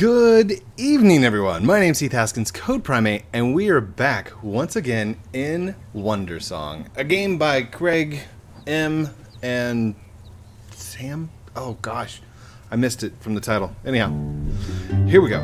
Good evening, everyone. My name's Heath Haskins, CodePrime8, and we are back once again in Wandersong, a game by Craig M. and Sam. Oh gosh, I missed it from the title. Anyhow, here we go.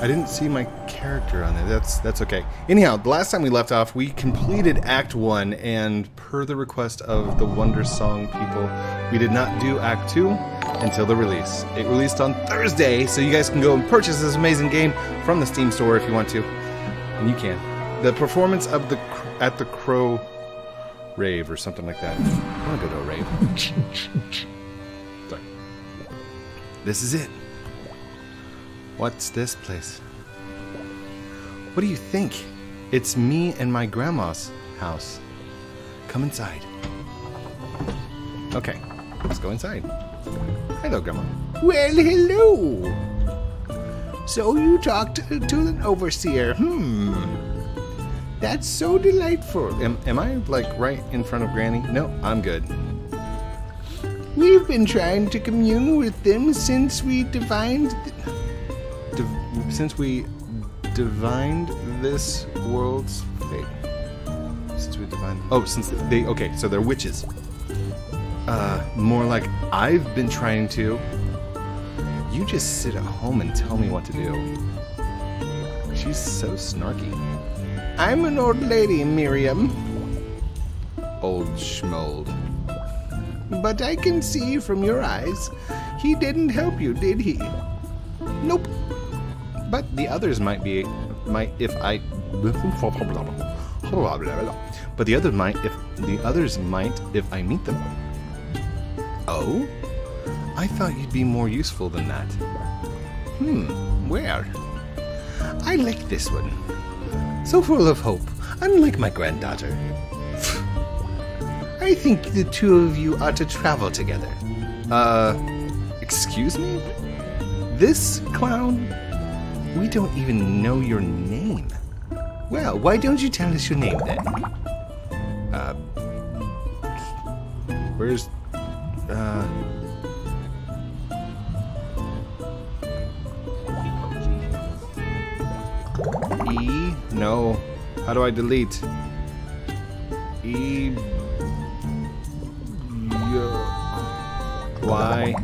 I didn't see my character on there. That's that's okay. Anyhow, the last time we left off, we completed Act One, and per the request of the Wandersong people, we did not do Act Two until the release. It released on Thursday, so you guys can go and purchase this amazing game from the Steam store if you want to, and you can. The performance of the at the Crow Rave or something like that. I want to go to a rave. Sorry. This is it. What's this place? What do you think? It's me and my grandma's house. Come inside. Okay, let's go inside. Hello, Grandma. Well, hello. So you talked to, an overseer. Hmm. That's so delightful. Am, am I like right in front of Granny? No, I'm good. We've been trying to commune with them since we divined. th- Div- since we divined this world's fate. Since we divined. Oh, since they. Okay, so they're witches. Uh, more like I've been trying to. You just sit at home and tell me what to do. She's so snarky. I'm an old lady, Miriam, Old schmold. but I can see from your eyes he didn't help you, did he? Nope. But the others might be, might if I. But the other might if the others might if I meet them. Oh, I thought you'd be more useful than that. Hmm, where? I like this one. So full of hope, unlike my granddaughter. I think the two of you ought to travel together. Uh, excuse me. This clown. We don't even know your name. Well, why don't you tell us your name then? Uh, where's, uh. E? No. How do I delete? E. Y.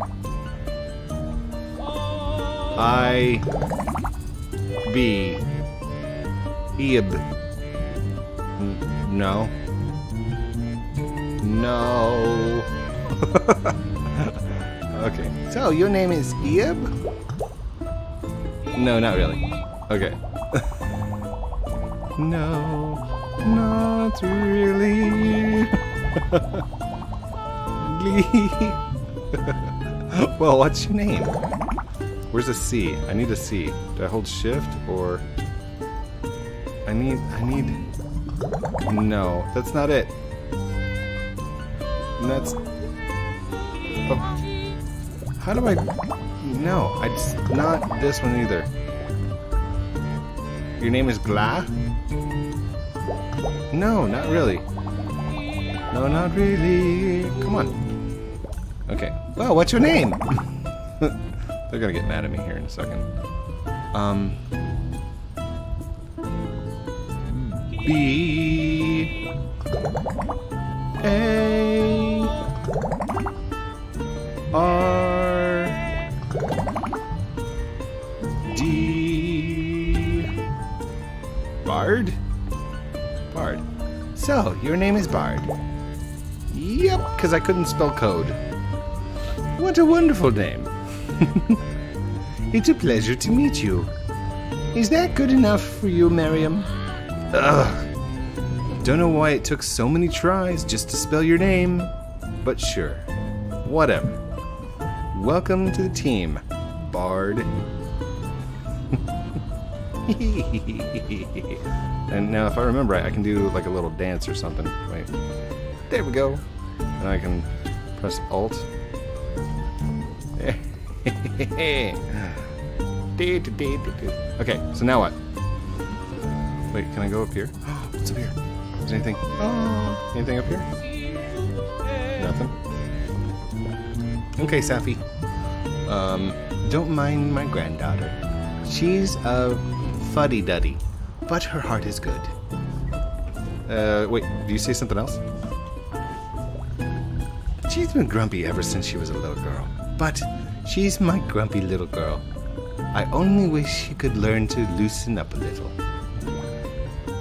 I. B. Eeb. No. No. okay. So, your name is Eeb? No, not really. Okay. no, not really. Well, what's your name? Where's a C? I need a C. Do I hold shift or I need I need No, that's not it. And that's. How do I No, I just not this one either. Your name is Gla? No, not really. No, not really. Come on. Okay. Well, what's your name? They're gonna get mad at me here in a second. Um. B. A. your name is Bard. Yep, because I couldn't spell code. What a wonderful name. it's a pleasure to meet you. Is that good enough for you, Miriam? Ugh. Don't know why it took so many tries just to spell your name, but sure. Whatever. Welcome to the team, Bard. and now, if I remember right, I can do like a little dance or something. Wait. There we go. And I can press Alt. okay, so now what? Wait, can I go up here? What's up here? Is anything? Oh, anything up here? Nothing. Okay, Safi. Um, don't mind my granddaughter. She's a fuddy duddy, but her heart is good. Uh, wait, do you say something else? She's been grumpy ever since she was a little girl, but she's my grumpy little girl. I only wish she could learn to loosen up a little.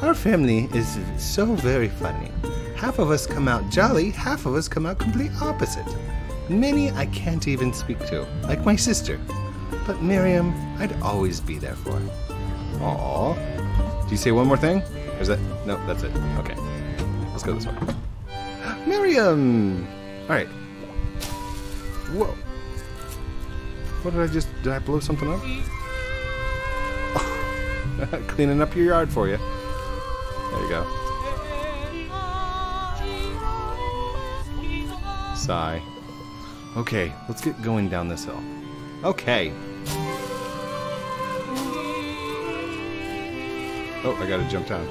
Our family is so very funny. Half of us come out jolly, half of us come out complete opposite. Many I can't even speak to, like my sister. But Miriam, I'd always be there for. Aww. Do you say one more thing? Or is that no? That's it. Okay, let's go this way. Miriam. All right. Whoa. What did I just? Did I blow something up? Cleaning up your yard for you. There you go. Sigh. Okay, let's get going down this hill. Okay. Oh, I gotta jump down.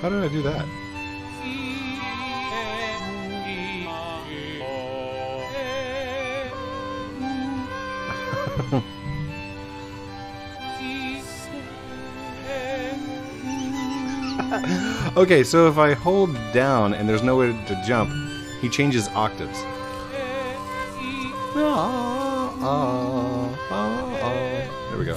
How did I do that? Okay, so if I hold down and there's nowhere to jump, he changes octaves. There we go.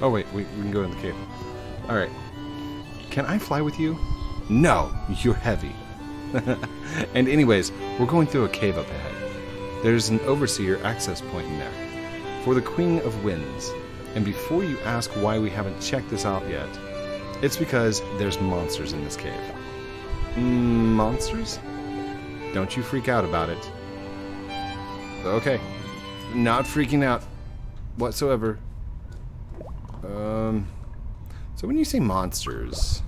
Oh wait, we, we can go in the cave. All right. Can I fly with you? No, you're heavy. and anyways, we're going through a cave up ahead. There's an overseer access point in there for the Queen of Winds. And before you ask why we haven't checked this out yet, it's because there's monsters in this cave. Monsters? Don't you freak out about it. Okay. Not freaking out whatsoever. Um, so when you say monsters,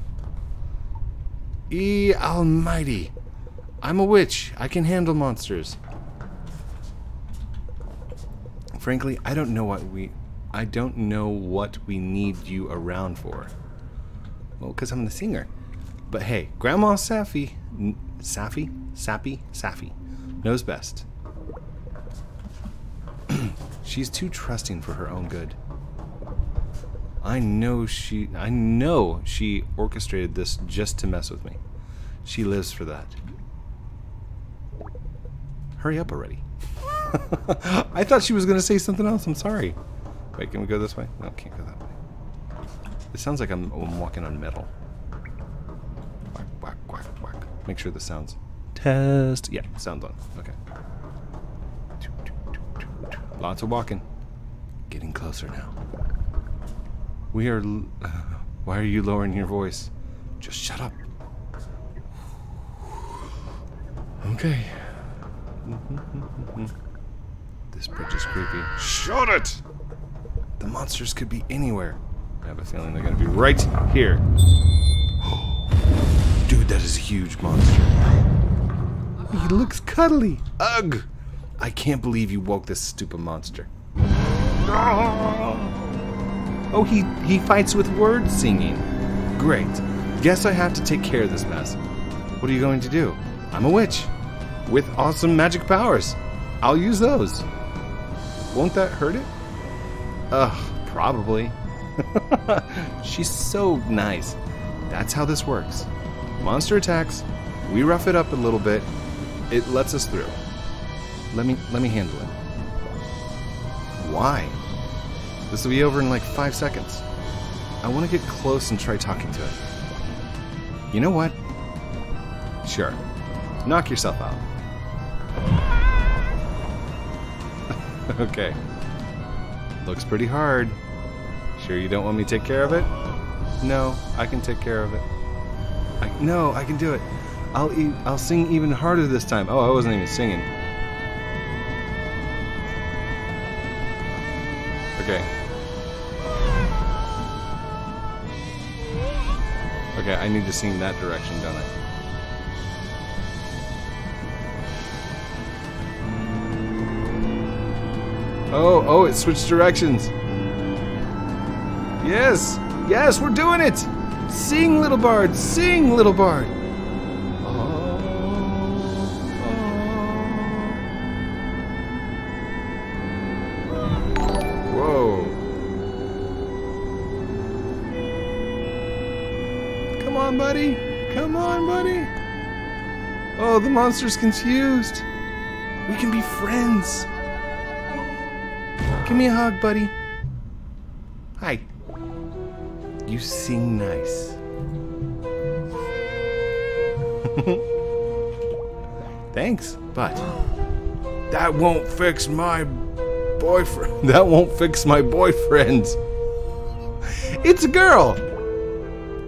E Almighty, I'm a witch. I can handle monsters. Frankly, I don't know what we, I don't know what we need you around for. Well, because I'm the singer. But hey, Grandma Safi, Safi, Sappy, Safi, knows best. She's too trusting for her own good. I know she I know she orchestrated this just to mess with me. She lives for that. Hurry up already. I thought she was going to say something else. I'm sorry. Wait, can we go this way? No, can't go that way. It sounds like I'm, I'm walking on metal. Whack, whack, whack, whack. Make sure the sounds. Test. Yeah, sounds on. Okay. Lots of walking. Getting closer now. We are. Uh, why are you lowering your voice? Just shut up. Okay. Mm-hmm, mm-hmm, mm-hmm. This bridge is creepy. Shut it! The monsters could be anywhere. I have a feeling they're gonna be right here. Dude, that is a huge monster. He looks cuddly. Ugh! I can't believe you woke this stupid monster. Oh, he, he fights with word singing. Great. Guess I have to take care of this mess. What are you going to do? I'm a witch. With awesome magic powers. I'll use those. Won't that hurt it? Ugh, probably. She's so nice. That's how this works. Monster attacks, we rough it up a little bit, it lets us through. Let me let me handle it. Why? This will be over in like five seconds. I want to get close and try talking to it. You know what? Sure. Knock yourself out. okay. Looks pretty hard. Sure you don't want me to take care of it? No, I can take care of it. I, no, I can do it. I'll I'll sing even harder this time. Oh, I wasn't even singing. Okay. Okay, I need to sing that direction, don't I? Oh, oh, it switched directions. Yes, yes, we're doing it. Sing, little bard, sing, little bard. Whoa. Come on, buddy. Come on, buddy. Oh, the monster's confused. We can be friends. Give me a hug, buddy. Hi. You sing nice. Thanks, but that won't fix my boyfriend. That won't fix my boyfriend. It's a girl.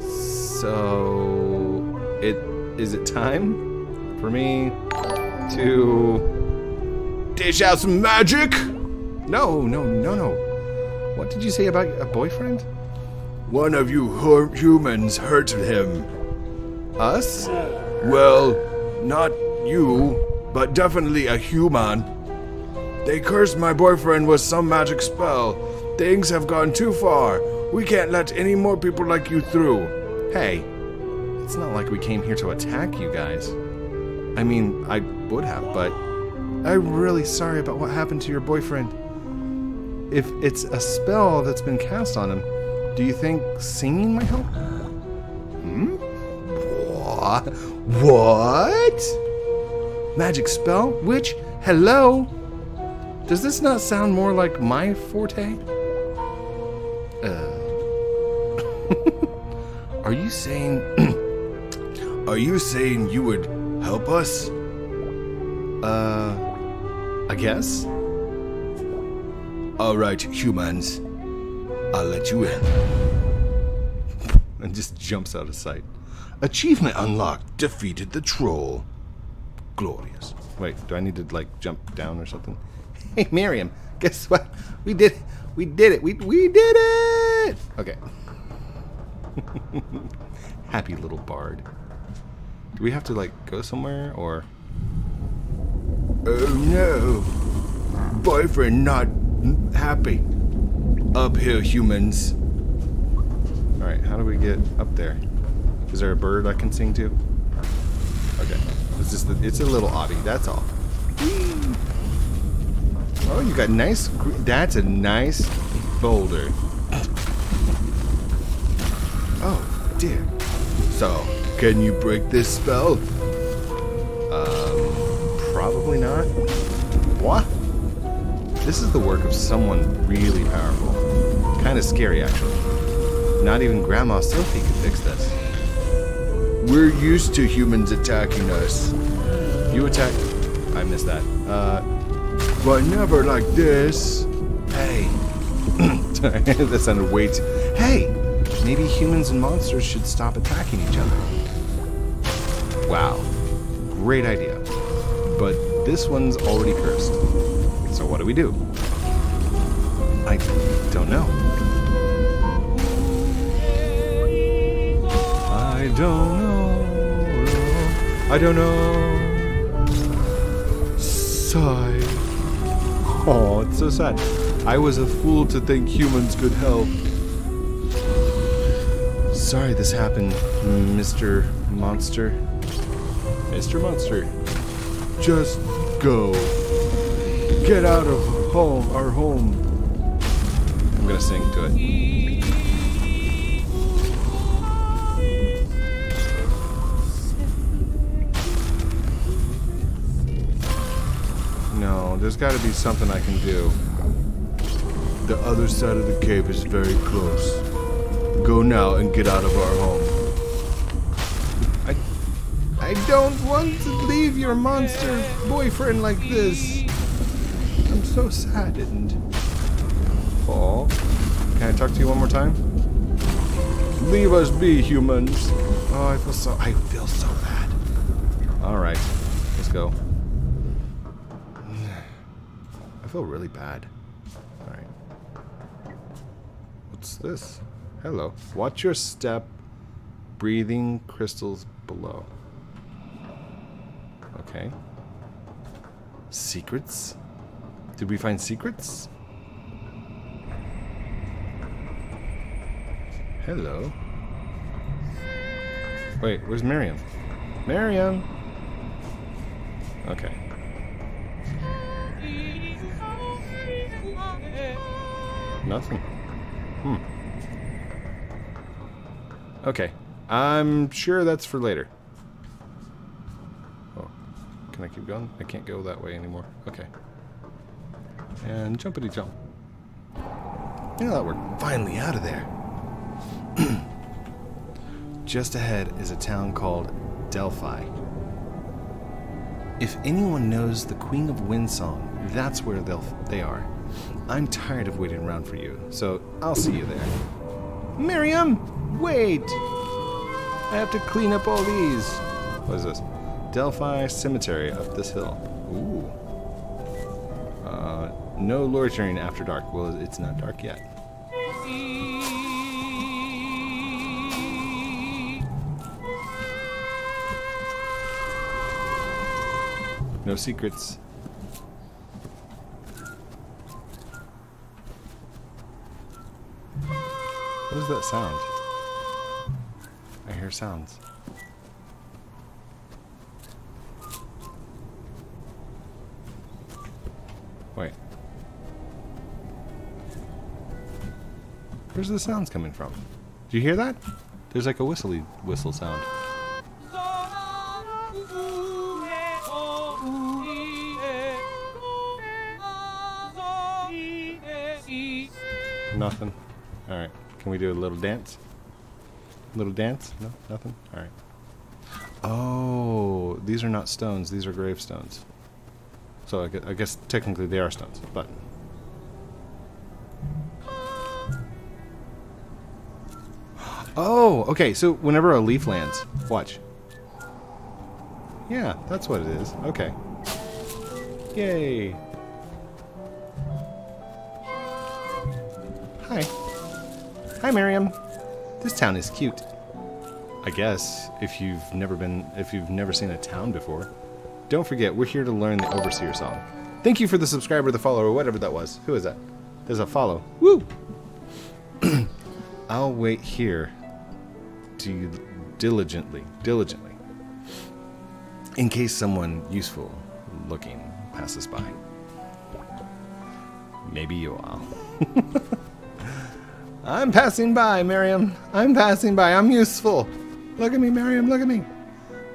So, it is it time for me to dish out some magic? No, no, no, no. What did you say about a boyfriend? One of you humans hurt him. Us? Well, not you, but definitely a human. They cursed my boyfriend with some magic spell. Things have gone too far. We can't let any more people like you through. Hey, it's not like we came here to attack you guys. I mean, I would have, but I'm really sorry about what happened to your boyfriend. If it's a spell that's been cast on him, do you think singing might help? Hmm? What? Magic spell? Which? Hello? Does this not sound more like my forte? Uh. Are you saying Are you saying you would help us? Uh, I guess. All right, humans. I'll let you in. And just jumps out of sight. Achievement unlocked. Defeated the troll. Glorious. Wait, do I need to like jump down or something? Hey, Miriam, guess what? We did, we did it. We we did it. Okay. Happy little bard. Do we have to like go somewhere or? Oh no. Boyfriend not happy. Up here, humans. All right, how do we get up there? Is there a bird I can sing to? Okay, it's just the, it's a little obby. That's all. Oh, you got nice. That's a nice boulder. Oh dear. So, can you break this spell? Um, probably not. What? This is the work of someone really powerful. Kind of scary, actually. Not even Grandma Sophie could fix this. We're used to humans attacking us, You attack. I missed that. Uh, but never like this. hey. Sorry, that sounded way too. Hey! Maybe humans and monsters should stop attacking each other. Wow. Great idea. But this one's already cursed. What do we do? I don't know. I don't know. I don't know. Sigh. Oh, it's so sad. I was a fool to think humans could help. Sorry this happened, Mr. Monster. Mr. Monster. Just go. Get out of home, our home. I'm gonna sing to it. No, there's gotta be something I can do. The other side of the cave is very close. Go now and get out of our home. I, I don't want to leave your monster boyfriend like this. I'm so saddened. Paul, can I talk to you one more time? Leave us be, humans. Oh, I feel so. I feel so bad. All right, let's go. I feel really bad. All right. What's this? Hello. Watch your step. Breathing crystals below. Okay. Secrets? Did we find secrets? Hello. Wait, where's Miriam? Miriam! Okay. Nothing. Hmm. Okay. I'm sure that's for later. Oh. Can I keep going? I can't go that way anymore. Okay. And jumpity jump. Yeah, that worked. Finally out of there. Just ahead is a town called Delphi. If anyone knows the Queen of Wind song, that's where they'll they are. I'm tired of waiting around for you, so I'll see you there. Miriam, wait! I have to clean up all these. What is this? Delphi Cemetery up this hill. Ooh. No loitering after dark. Well, it's not dark yet. No secrets. What is that sound? I hear sounds. Where's the sounds coming from? Do you hear that? There's like a whistly whistle sound. Nothing. Alright. Can we do a little dance? A Little dance? No? Nothing? Alright. Oh, these are not stones. These are gravestones. So I guess, I guess technically they are stones, but... Oh, okay, so whenever a leaf lands, watch. Yeah, that's what it is. Okay. Yay. Hi. Hi, Miriam. This town is cute. I guess, if you've never been, if you've never seen a town before. Don't forget, we're here to learn the Overseer song. Thank you for the subscriber, the follower, whatever that was. Who is that? There's a follow. Woo! I'll wait here to diligently, diligently, in case someone useful looking passes by. Maybe you are. I'm passing by, Miriam. I'm passing by. I'm useful. Look at me, Miriam. Look at me.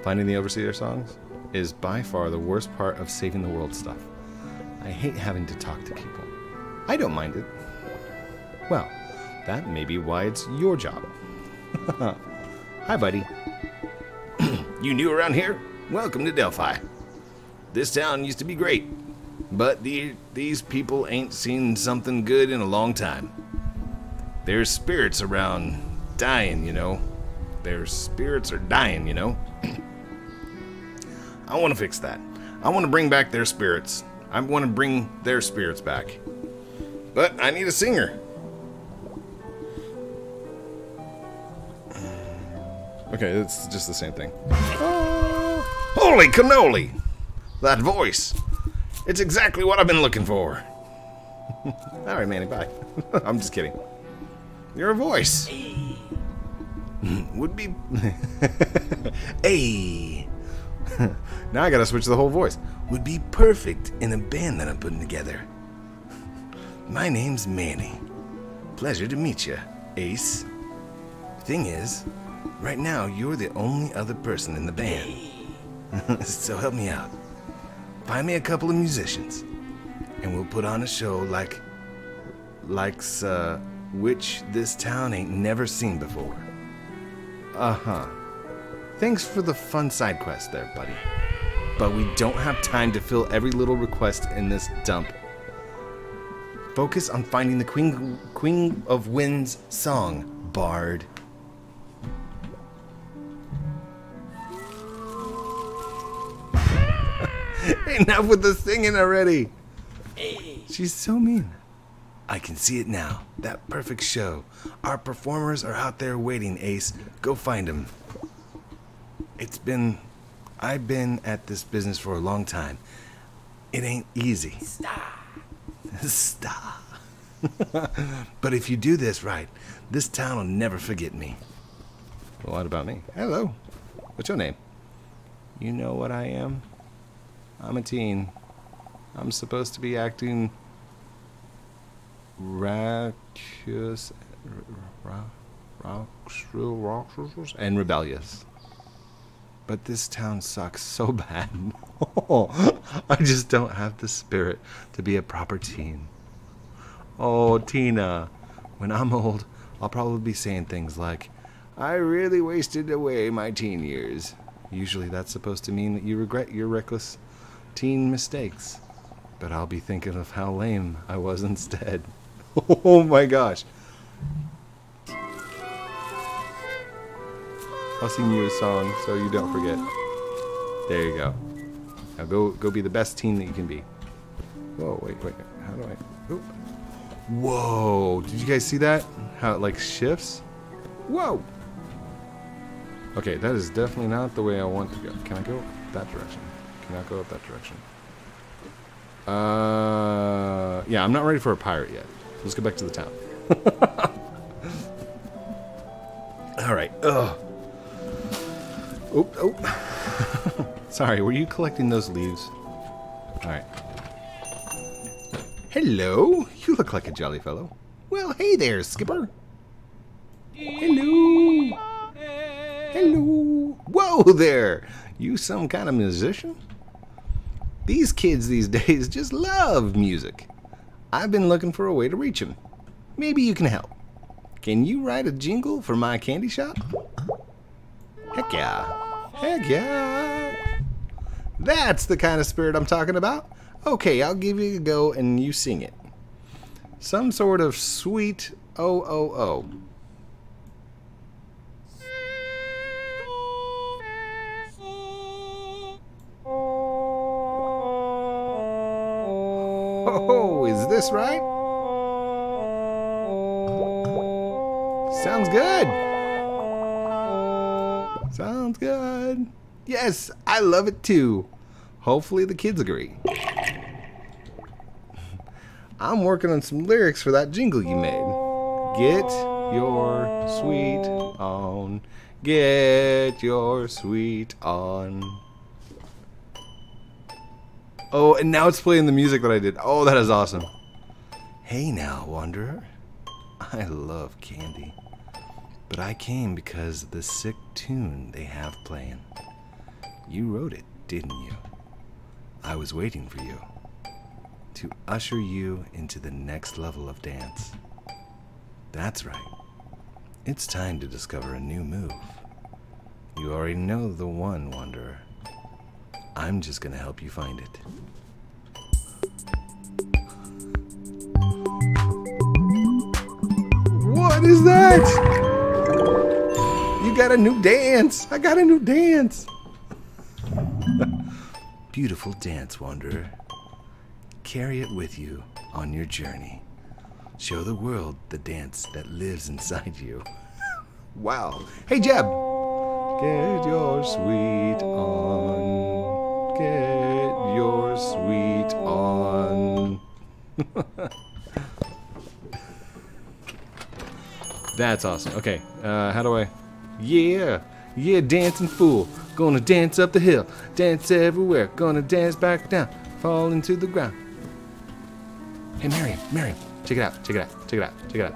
Finding the Overseer songs is by far the worst part of saving the world stuff. I hate having to talk to people. I don't mind it. Well, that may be why it's your job. Hi, buddy. you new around here? Welcome to Delphi. This town used to be great, but the, these people ain't seen something good in a long time. There's spirits around dying, you know. Their spirits are dying, you know. I want to fix that. I want to bring back their spirits. I want to bring their spirits back. But I need a singer. Okay, it's just the same thing. Oh, holy cannoli! That voice. It's exactly what I've been looking for. All right, Manny, bye. I'm just kidding. Your voice would be. hey. now I gotta switch the whole voice. Would be perfect in a band that I'm putting together. My name's Manny. Pleasure to meet you, Ace. Thing is, right now you're the only other person in the band. so help me out. Find me a couple of musicians, and we'll put on a show like, likes, uh, which this town ain't never seen before. Uh huh. Thanks for the fun side quest there, buddy. But we don't have time to fill every little request in this dump. Focus on finding the Queen Queen of Winds song, Bard. Enough with the singing already. She's so mean. I can see it now. That perfect show. Our performers are out there waiting, Ace. Go find them. It's been. I've been at this business for a long time. It ain't easy. Stop. Stop. but if you do this right, this town will never forget me. Well, what about me? Hello. What's your name? You know what I am? I'm a teen. I'm supposed to be acting righteous and rebellious. But this town sucks so bad. I just don't have the spirit to be a proper teen. Oh, Tina, when I'm old, I'll probably be saying things like, I really wasted away my teen years. Usually that's supposed to mean that you regret your reckless teen mistakes. But I'll be thinking of how lame I was instead. oh my gosh. I'll sing you a song so you don't forget. There you go. Now go go be the best teen that you can be. Whoa, wait, wait. How do I? Oop. Whoa! Did you guys see that? How it like shifts? Whoa! Okay, that is definitely not the way I want to go. Can I go that direction? I go up that direction? Uh, yeah, I'm not ready for a pirate yet. Let's go back to the town. All right. Ugh. Oh, oh. Sorry, were you collecting those leaves? All right. Hello. You look like a jolly fellow. Well, hey there, Skipper. Hello. Hello. Whoa there. You some kind of musician? These kids these days just love music. I've been looking for a way to reach them. Maybe you can help. Can you write a jingle for my candy shop? Heck yeah. Heck yeah. That's the kind of spirit I'm talking about. Okay, I'll give you a go and you sing it. Some sort of sweet oh oh oh. Oh, is this right? Sounds good. Sounds good. Yes, I love it too. Hopefully the kids agree. I'm working on some lyrics for that jingle you made. Get your sweet on. Get your sweet on. Oh, and now it's playing the music that I did. Oh, that is awesome. Hey now, Wanderer. I love candy. But I came because of the sick tune they have playing. You wrote it, didn't you? I was waiting for you. To usher you into the next level of dance. That's right. It's time to discover a new move. You already know the one, Wanderer. I'm just gonna help you find it. What is that? You got a new dance. I got a new dance. Beautiful dance, Wanderer. Carry it with you on your journey. Show the world the dance that lives inside you. wow. Hey, Jeb. Get your sweet on. Get your sweet on. That's awesome. Okay, uh, how do I? Yeah, yeah, dancing fool. Gonna dance up the hill, dance everywhere. Gonna dance back down, fall into the ground. Hey, Miriam, Miriam, check it out, check it out, check it out, check it out,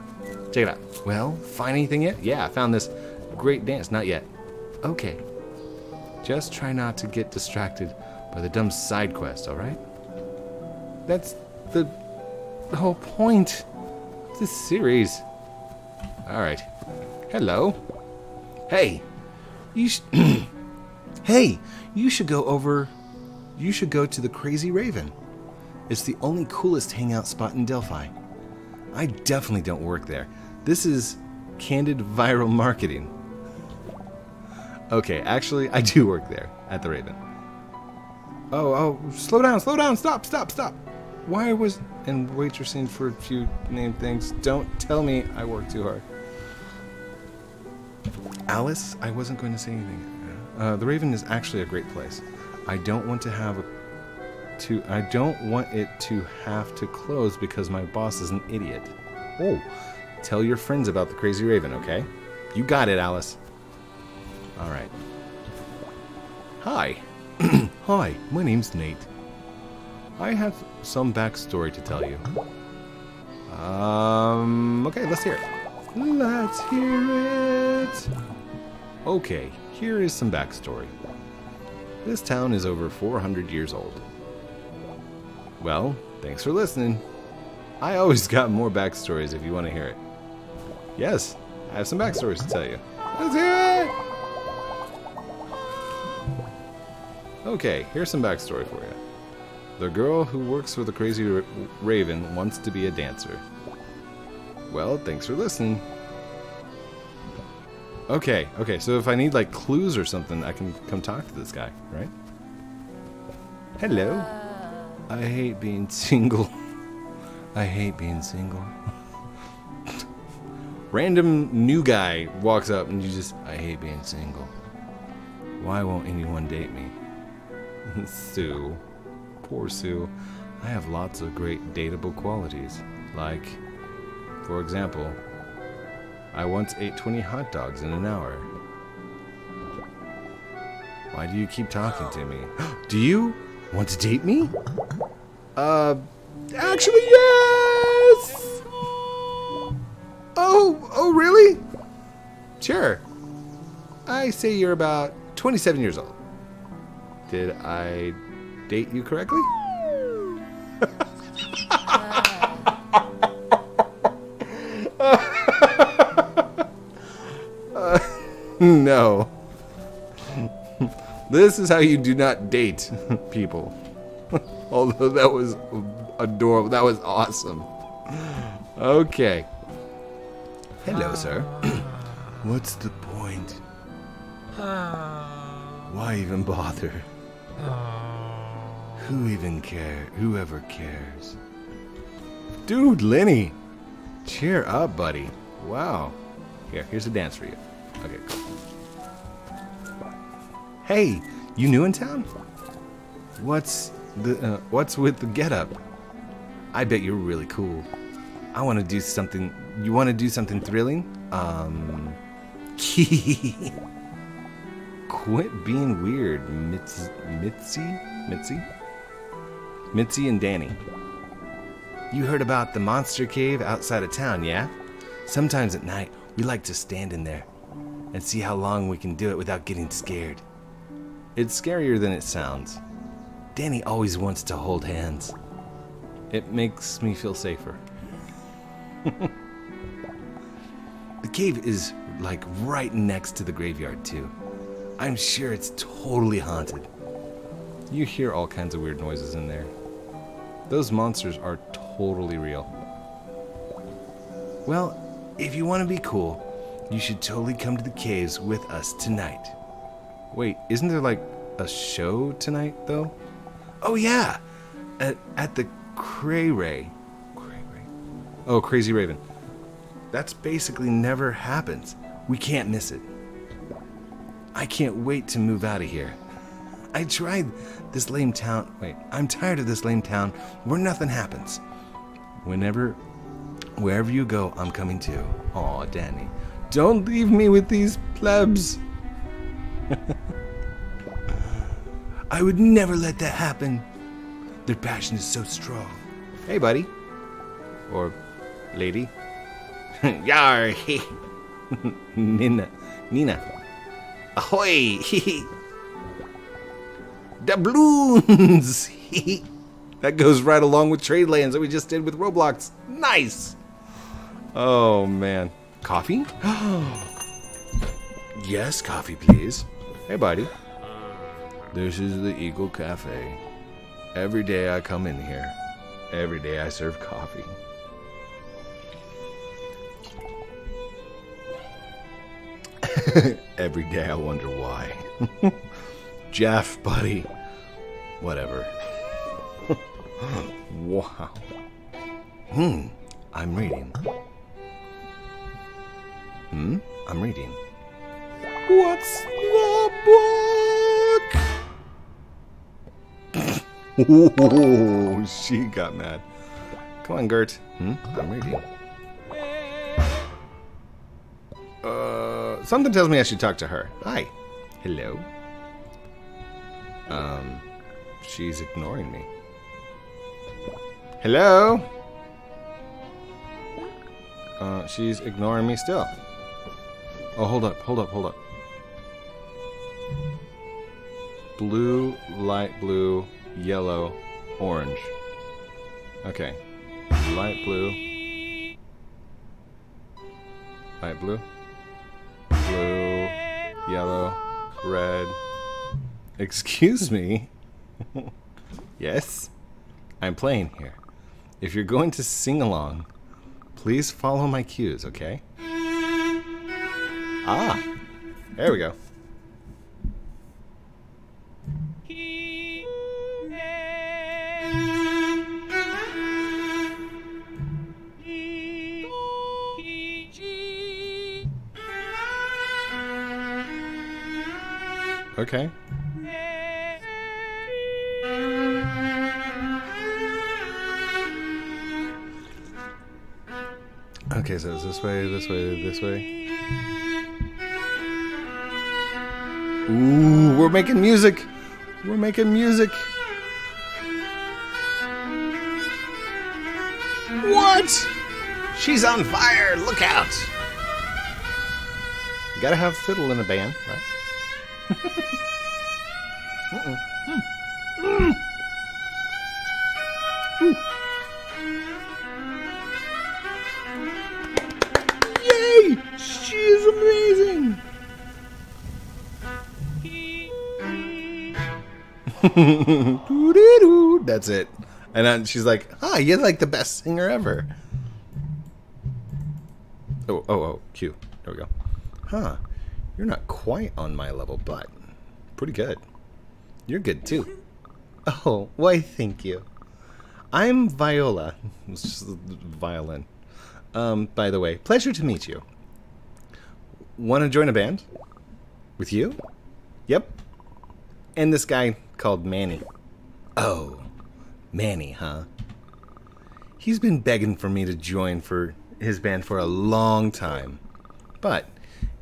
check it out. Well, find anything yet? Yeah, I found this great dance. Not yet. Okay. Just try not to get distracted by the dumb side quest, alright? That's the, the whole point of this series. Alright. Hello. Hey. You Hey, you should go over you should go to the Crazy Raven. It's the only coolest hangout spot in Delphi. I definitely don't work there. This is candid viral marketing. Okay, actually, I do work there at the Raven. Oh, oh, slow down, slow down, stop, stop, stop. Why was and waitressing for a few name things? Don't tell me I work too hard. Alice, I wasn't going to say anything. Uh, the Raven is actually a great place. I don't want to have a to I don't want it to have to close because my boss is an idiot. Oh, tell your friends about the crazy raven, okay? You got it, Alice. All right. Hi. Hi, my name's Nate. I have some backstory to tell you. Um, okay, let's hear it. Let's hear it. Okay, here is some backstory. This town is over 400 years old. Well, thanks for listening. I always got more backstories if you want to hear it. Yes, I have some backstories to tell you. Let's hear it! Okay, here's some backstory for you. The girl who works for the Crazy Ra- Raven wants to be a dancer. Well, thanks for listening. Okay, okay, so if I need like clues or something, I can come talk to this guy, right? Hello. Uh. I hate being single. I hate being single. Random new guy walks up and you just, I hate being single. Why won't anyone date me? Sue. Poor Sue. I have lots of great dateable qualities. Like, for example, I once ate 20 hot dogs in an hour. Why do you keep talking to me? do you want to date me? Uh, actually, yes! Oh, oh, really? Sure. I say you're about 27 years old. Did I date you correctly? Uh, no. this is how you do not date people. Although that was adorable. That was awesome. Okay. Hello, sir. What's the point? Why even bother? Who even care? Whoever cares? Dude, Lenny! Cheer up, buddy. Wow. Here, here's a dance for you. Okay, cool. Hey, you new in town? What's the uh, what's with the getup? I bet you're really cool. I want to do something. You want to do something thrilling? Um. Quit being weird, Mitzi. Mitzi? Mitzi? Mitzi and Danny. You heard about the monster cave outside of town, yeah? Sometimes at night, we like to stand in there and see how long we can do it without getting scared. It's scarier than it sounds. Danny always wants to hold hands. It makes me feel safer. the cave is like right next to the graveyard, too. I'm sure it's totally haunted. You hear all kinds of weird noises in there. Those monsters are totally real. Well, if you want to be cool, you should totally come to the caves with us tonight. Wait, isn't there like a show tonight, though? Oh, yeah! At, at the Cray Ray. Cray Ray. Oh, Crazy Raven. That's basically never happens. We can't miss it. I can't wait to move out of here. I tried this lame town. Wait, I'm tired of this lame town where nothing happens. Whenever, wherever you go, I'm coming too. Aw, Danny. Don't leave me with these plebs. I would never let that happen. Their passion is so strong. Hey, buddy. Or lady. Yar. Nina. Nina. Ahoy! Doubloons! that goes right along with trade lands that we just did with Roblox. Nice! Oh, man. Coffee? yes, coffee, please. Hey, buddy. This is the Eagle Cafe. Every day I come in here. Every day I serve coffee. Every day I wonder why. Jeff, buddy. Whatever. wow. Hmm. I'm reading. Hmm? I'm reading. What's the book? oh, she got mad. Come on, Gert. Hmm? I'm reading. Uh, something tells me I should talk to her. Hi. Hello. Um, she's ignoring me. Hello? Uh, she's ignoring me still. Oh, hold up, hold up, hold up. Blue, light blue, yellow, orange. Okay. Light blue. Light blue. Blue, yellow, red. Excuse me? yes? I'm playing here. If you're going to sing along, please follow my cues, okay? Ah, there we go. Okay. Okay, so it's this way, this way, this way. Ooh, we're making music. We're making music. What? She's on fire. Look out. You gotta have fiddle in a band, right? Yay! She is amazing! That's it. And then she's like, ah, you're like the best singer ever. Oh, oh, oh, Q. There we go. Huh. You're not quite on my level, but pretty good. You're good too. Oh, why, thank you. I'm Viola. It's just violin. Um, by the way, pleasure to meet you. Want to join a band? With you? Yep. And this guy called Manny. Oh, Manny, huh? He's been begging for me to join for his band for a long time. But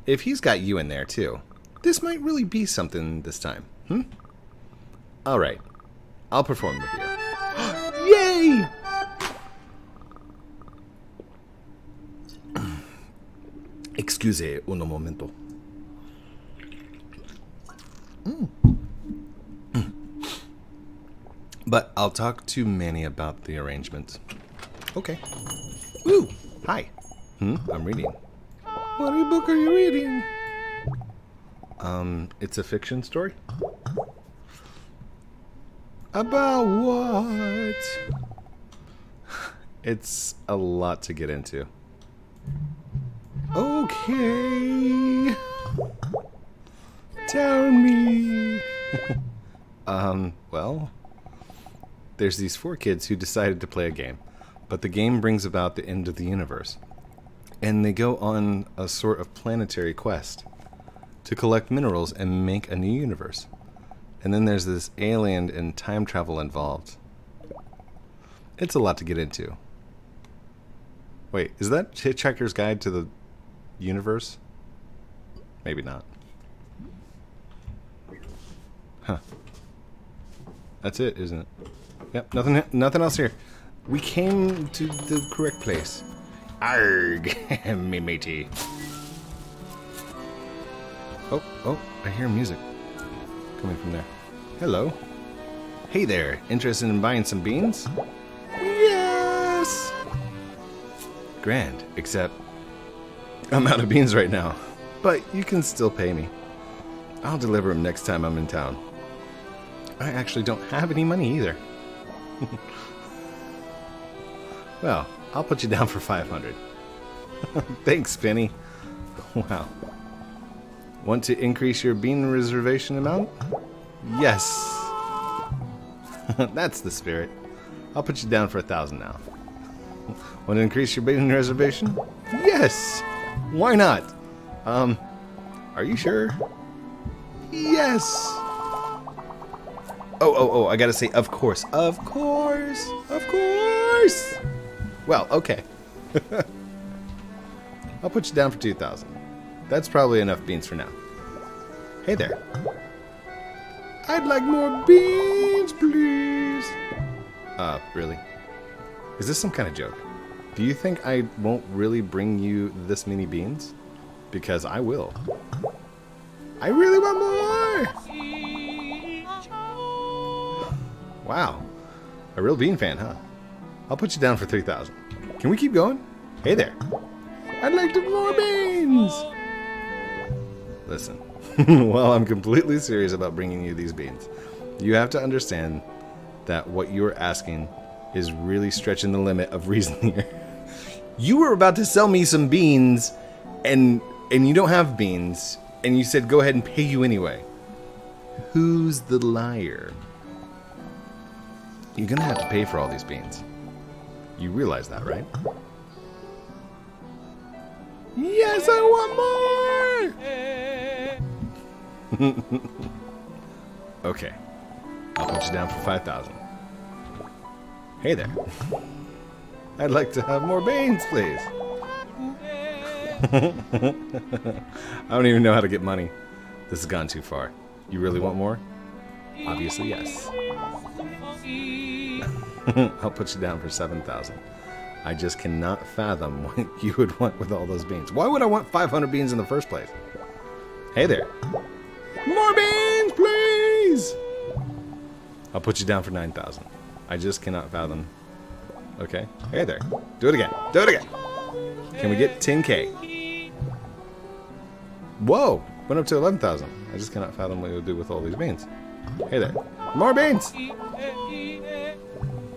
if he's got you in there too, this might really be something this time. Hmm? All right. I'll perform with you. Yay! Excuse un momento. Mm. But I'll talk to Manny about the arrangement. Okay. Ooh, hi. Hmm, I'm reading. What book are you reading? Um, it's a fiction story. About what? It's a lot to get into. Okay. Tell me. um, well, there's these four kids who decided to play a game, but the game brings about the end of the universe. And they go on a sort of planetary quest to collect minerals and make a new universe. And then there's this alien and time travel involved. It's a lot to get into. Wait, is that Hitchhiker's Guide to the Universe? Maybe not. Huh. That's it, isn't it? Yep, nothing nothing else here. We came to the correct place. Arg, me matey. Oh, oh, I hear music coming from there. Hello. Hey there, interested in buying some beans? Yes! Grand, except I'm out of beans right now. But you can still pay me. I'll deliver them next time I'm in town. I actually don't have any money either. well, I'll put you down for 500. Thanks, Penny. Wow. Want to increase your bean reservation amount? Yes. That's the spirit. I'll put you down for a thousand now. Want to increase your bean reservation? Yes. Why not? Um, are you sure? Yes. Oh, oh, oh, I gotta say, of course. Of course. Of course. Well, okay. I'll put you down for 2,000. That's probably enough beans for now. Hey there. I'd like more beans, please. Uh, really? Is this some kind of joke? Do you think I won't really bring you this many beans? Because I will. I really want more. Wow. A real bean fan, huh? I'll put you down for 3,000. Can we keep going? Hey there. I'd like to more beans. Listen, while I'm completely serious about bringing you these beans, you have to understand that what you are asking is really stretching the limit of reason here. you were about to sell me some beans, and and you don't have beans, and you said go ahead and pay you anyway. Who's the liar? You're gonna have to pay for all these beans. You realize that, right? Yes, I want more. Okay. I'll put you down for 5,000. Hey there. I'd like to have more beans, please. I don't even know how to get money. This has gone too far. You really want more? Obviously, yes. I'll put you down for 7,000. I just cannot fathom what you would want with all those beans. Why would I want 500 beans in the first place? Hey there. More beans, please. I'll put you down for 9,000. I just cannot fathom. Okay. Hey there. Do it again. Do it again. Can we get 10k? Whoa. Went up to 11,000. I just cannot fathom what you'll do with all these beans. Hey there. More beans!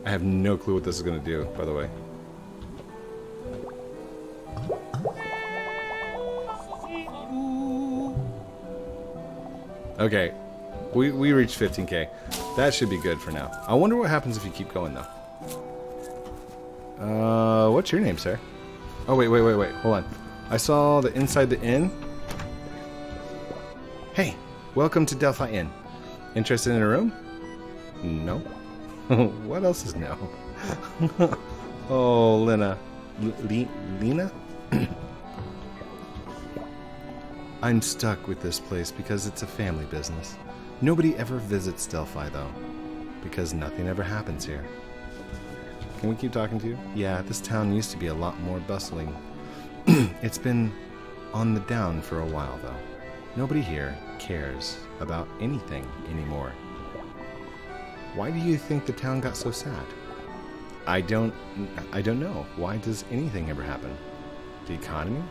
I have no clue what this is going to do, by the way. Okay. We, we reached 15k. That should be good for now. I wonder what happens if you keep going, though. Uh, what's your name, sir? Oh, wait, wait, wait, wait. Hold on. I saw the inside the inn. Hey, welcome to Delphi Inn. Interested in a room? No. what else is no? oh, Lena. L- Lena? I'm stuck with this place because it's a family business. Nobody ever visits Delphi, though, because nothing ever happens here. Can we keep talking to you? Yeah, this town used to be a lot more bustling. it's been on the down for a while, though. Nobody here cares about anything anymore. Why do you think the town got so sad? I don't I don't know. Why does anything ever happen? The economy?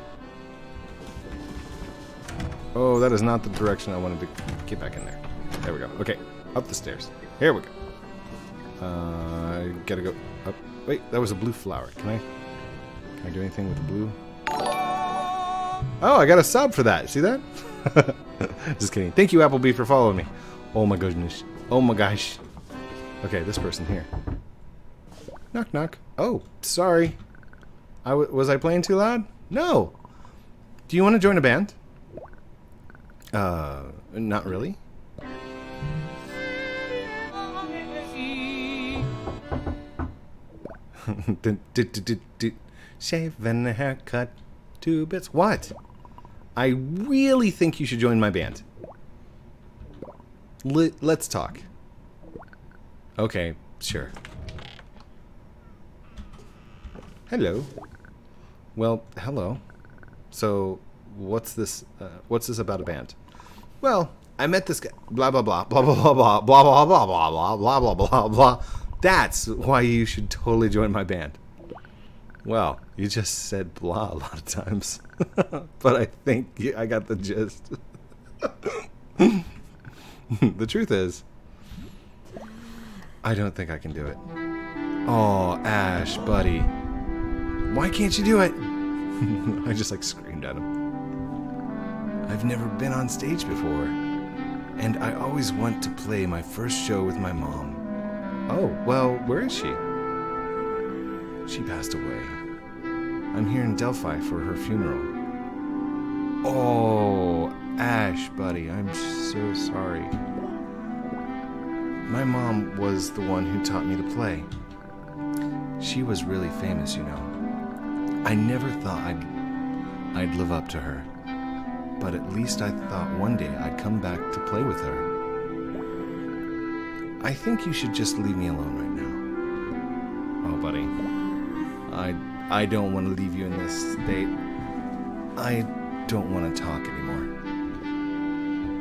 Oh, that is not the direction I wanted to get back in there. There we go. Okay, up the stairs. Here we go. Uh, gotta go up. Wait, that was a blue flower. Can I? Can I do anything with the blue? Oh, I got a sub for that. See that? Just kidding. Thank you, Applebee, for following me. Oh my goodness. Oh my gosh. Okay, this person here. Knock knock. Oh, sorry. I w was I playing too loud? No. Do you want to join a band? Uh, not really. Shave and a haircut, two bits. What? I really think you should join my band. Let's talk. Okay, sure. Hello. Well, hello. So, what's this? Uh, what's this about a band? Well, I met this guy. Blah blah blah blah blah blah blah blah blah blah blah blah blah blah blah. That's why you should totally join my band. Well, you just said blah a lot of times, but I think I got the gist. the truth is, I don't think I can do it. Oh, Ash, buddy. Why can't you do it? I just like screamed at him. I've never been on stage before, and I always want to play my first show with my mom. Oh, well, where is she? She passed away. I'm here in Delphi for her funeral. Oh, Ash, buddy, I'm so sorry. My mom was the one who taught me to play. She was really famous, you know. I never thought I'd I'd live up to her. But at least I thought one day I'd come back to play with her. I think you should just leave me alone right now. Oh, buddy. I I don't want to leave you in this state. I don't want to talk anymore.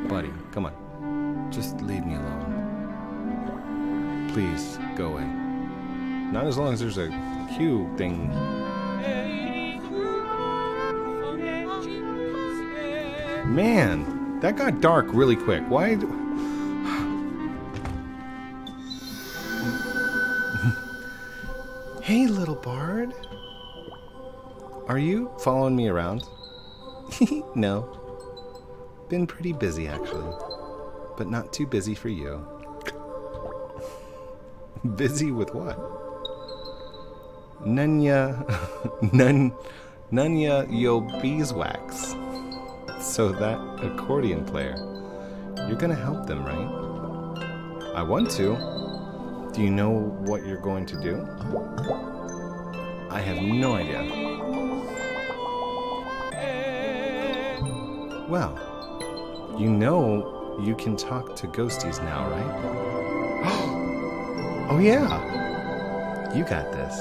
Buddy, come on. Just leave me alone. Please, go away. Not as long as there's a Q thing. Man, that got dark really quick. Why? do- hey, little bard. Are you following me around? no. Been pretty busy, actually. But not too busy for you. Busy with what? Nunya. Nun. Nunya yo beeswax. So that accordion player. You're gonna help them, right? I want to. Do you know what you're going to do? I have no idea. Well, you know you can talk to ghosties now, right? Oh, oh, yeah. You got this.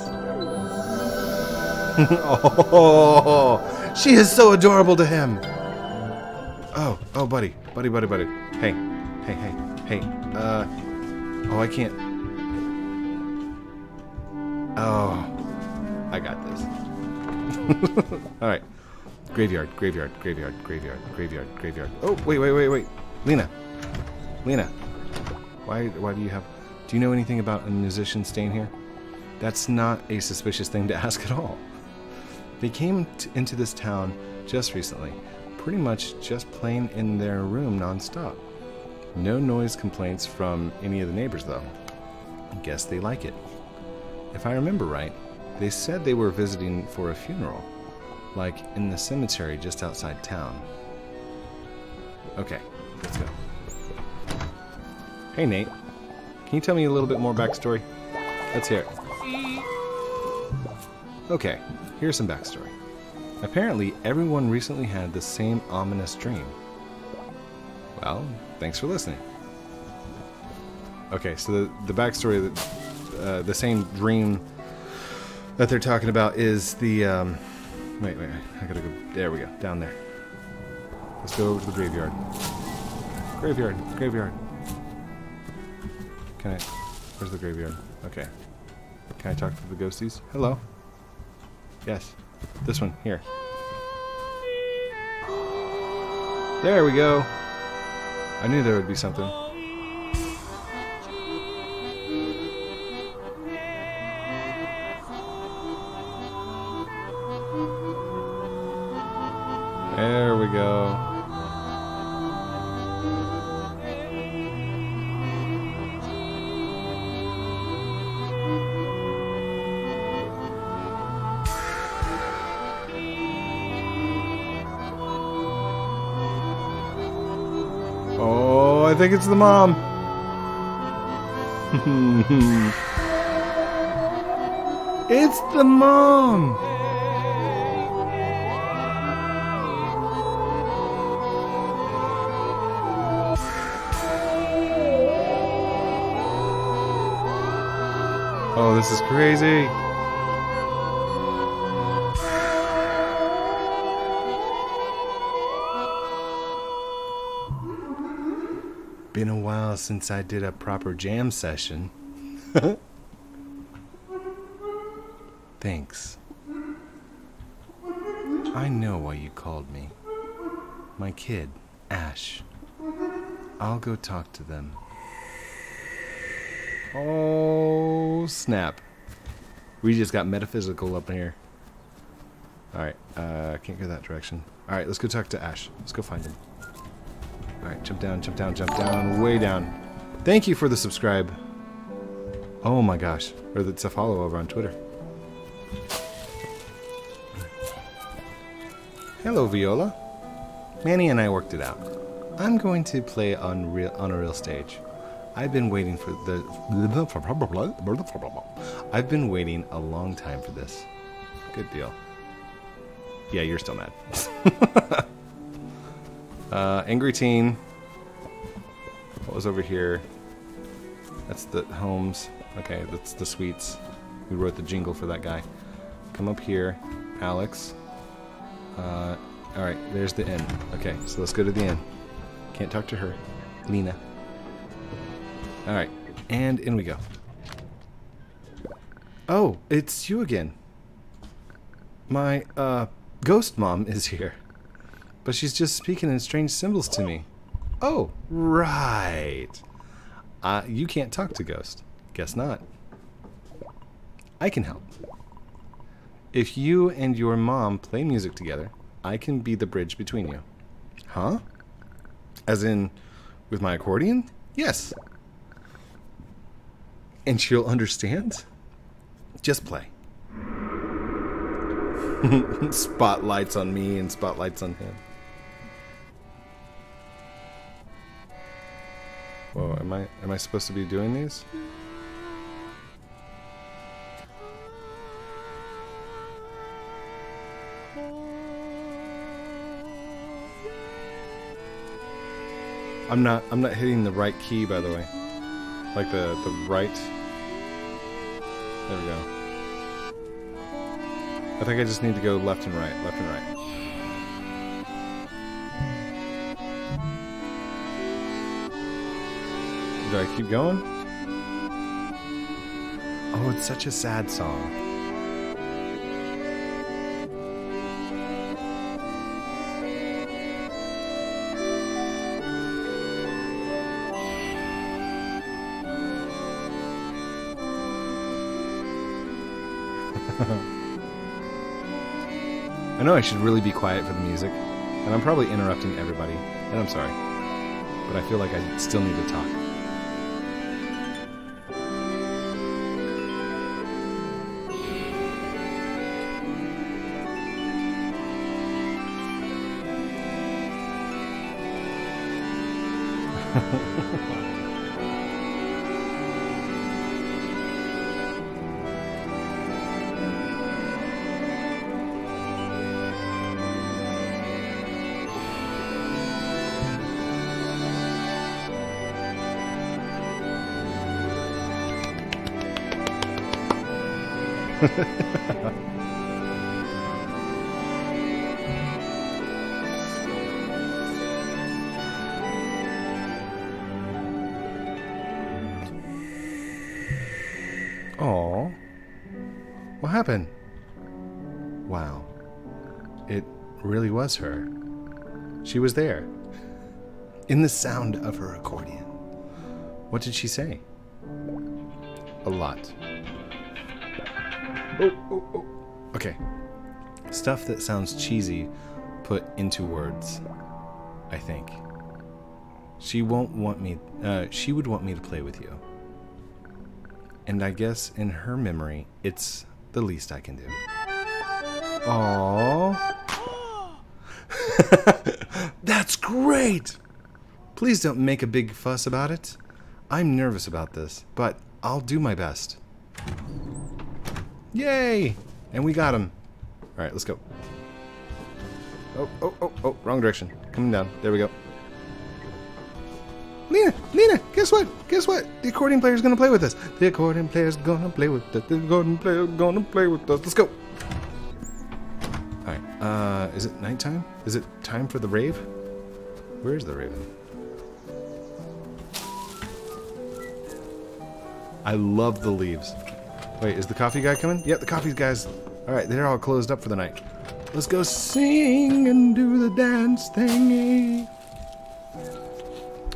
oh, she is so adorable to him. Oh, oh, buddy, buddy, buddy, buddy. Hey, hey, hey, hey. Uh, oh, I can't. Oh, I got this. All right. Graveyard, graveyard, graveyard, graveyard, graveyard, graveyard. Oh, wait, wait, wait, wait. Lena. Lena. Why why do you have Do you know anything about a musician staying here? That's not a suspicious thing to ask at all. They came into this town just recently, pretty much just playing in their room nonstop. No noise complaints from any of the neighbors though. Guess they like it. If I remember right, they said they were visiting for a funeral like in the cemetery just outside town. Okay, let's go. Hey Nate, can you tell me a little bit more backstory? Let's hear it. Okay, here's some backstory. Apparently, everyone recently had the same ominous dream. Well, thanks for listening. Okay, so the, the backstory, that, uh, the same dream that they're talking about is the. Um, Wait, wait, I gotta go. There we go, down there. Let's go over to the graveyard. Graveyard, graveyard. Can I? Where's the graveyard? Okay. Can I talk to the ghosties? Hello. Yes. This one, here. There we go. I knew there would be something. There we go. I think it's the mom. it's the mom. Oh, this is crazy. While since I did a proper jam session. Thanks. I know why you called me. My kid, Ash. I'll go talk to them. Oh, snap. We just got metaphysical up here. Alright, uh, I can't go that direction. Alright, let's go talk to Ash. Let's go find him. Alright, jump down, jump down, jump down, way down. Thank you for the subscribe. Oh my gosh. Or the to follow over on Twitter. Hello, Viola. Manny and I worked it out. I'm going to play on real on a real stage. I've been waiting for the. I've been waiting a long time for this. Good deal. Yeah, you're still mad. uh, angry teen. What was over here? That's the homes. Okay, that's the sweets. We wrote the jingle for that guy. Come up here, Alex. Uh, all right, there's the inn. Okay, so let's go to the inn. Can't talk to her. Lena. All right, and in we go. Oh, it's you again. My, uh, ghost mom is here. But she's just speaking in strange symbols to me. Oh, right. Uh, you can't talk to Ghost. Guess not. I can help. If you and your mom play music together, I can be the bridge between you. Huh? As in, with my accordion? Yes. And she'll understand? Just play. spotlights on me and spotlights on him. I am I supposed to be doing these? I'm not I'm not hitting the right key by the way. Like the the right There we go. I think I just need to go left and right, left and right. Do I keep going? Oh, it's such a sad song. I know I should really be quiet for the music, and I'm probably interrupting everybody, and I'm sorry. But I feel like I still need to talk. Aw. What happened? Wow. It really was her. She was there. In the sound of her accordion. What did she say? A lot. Oh, oh, oh. Okay. Stuff that sounds cheesy put into words, I think. She won't want me, uh, she would want me to play with you. And I guess in her memory, it's the least I can do. Aww. That's great! Please don't make a big fuss about it. I'm nervous about this, but I'll do my best. Yay! And we got him. Alright, let's go. Oh, oh, oh, oh, wrong direction. Coming down. There we go. Nina, Nina, guess what? Guess what? The accordion player's gonna play with us. The accordion player's gonna play with us. The accordion player's gonna play with us. Let's go. Alright, uh, is it nighttime? Is it time for the rave? Where's the raven? I love the leaves. Wait, is the coffee guy coming? Yep, the coffee guy's. Alright, they're all closed up for the night. Let's go sing and do the dance thingy.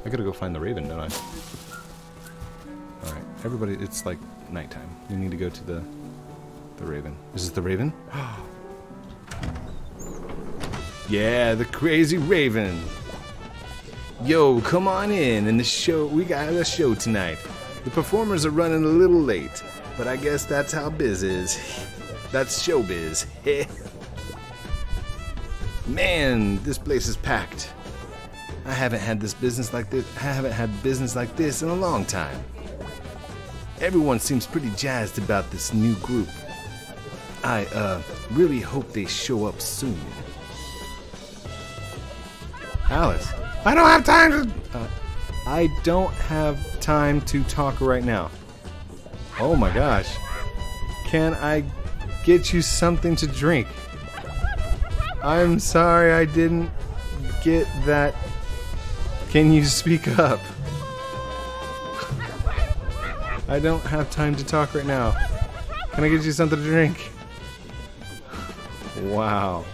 I gotta go find the raven, don't I? Alright, everybody, it's like nighttime. We need to go to the the raven. Is this the raven? yeah, the crazy raven. Yo, come on in. And the show, we got a show tonight. The performers are running a little late, but I guess that's how biz is. That's showbiz. Man, this place is packed. I haven't had this business like this. I haven't had business like this in a long time. Everyone seems pretty jazzed about this new group. I uh really hope they show up soon. Alice, I don't have time to. Uh, I don't have time to talk right now. Oh my gosh. Can I get you something to drink? I'm sorry I didn't get that. Can you speak up? I don't have time to talk right now. Can I get you something to drink? Wow.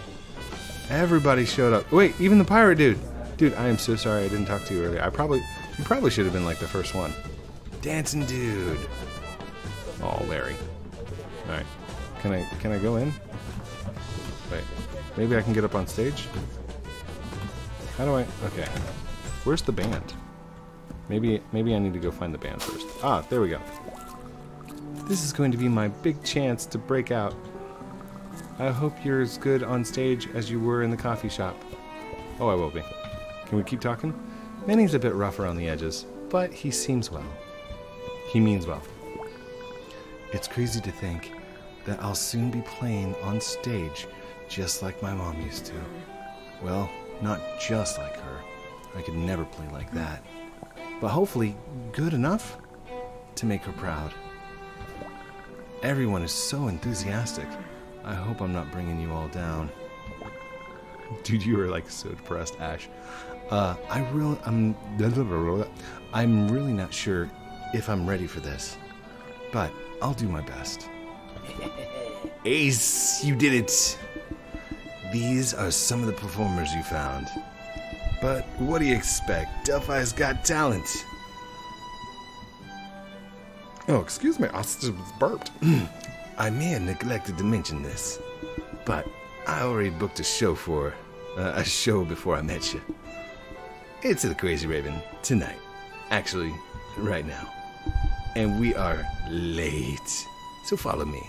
Everybody showed up. Wait, even the pirate dude. Dude, I am so sorry I didn't talk to you earlier. I probably, you probably should have been like the first one. Dancing dude. Oh, Larry. All right. Can I, can I go in? Wait. Maybe I can get up on stage? How do I, okay. Where's the band? Maybe, maybe I need to go find the band first. Ah, there we go. This is going to be my big chance to break out. I hope you're as good on stage as you were in the coffee shop. Oh, I will be. Can we keep talking? Manny's a bit rough around the edges, but he seems well. He means well. It's crazy to think that I'll soon be playing on stage just like my mom used to. Well, not just like her. I could never play like that. But hopefully, good enough to make her proud. Everyone is so enthusiastic. I hope I'm not bringing you all down. Dude, you are like so depressed, Ash. Uh, I really, I'm, I'm really not sure if I'm ready for this, but I'll do my best. Ace, you did it! These are some of the performers you found. But what do you expect? Delphi's got talent. Oh, excuse me, I just burped. I may have neglected to mention this, but I already booked a show for uh, a show before I met you. It's at the Crazy Raven tonight. Actually, right now. And we are late. So follow me.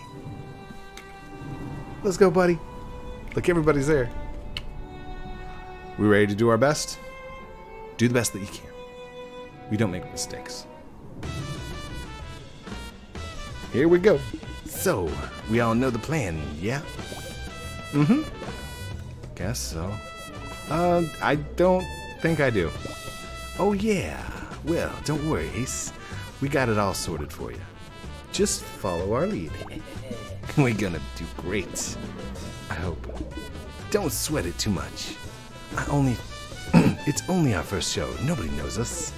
Let's go, buddy. Look, everybody's there. We ready to do our best? Do the best that you can. We don't make mistakes. Here we go. So, we all know the plan, yeah? Mm-hmm. Guess so. Uh, I don't think I do. Oh, yeah. Well, don't worry, Ace. We got it all sorted for you. Just follow our lead. We're gonna do great. I hope. Don't sweat it too much. I only. it's only our first show. Nobody knows us.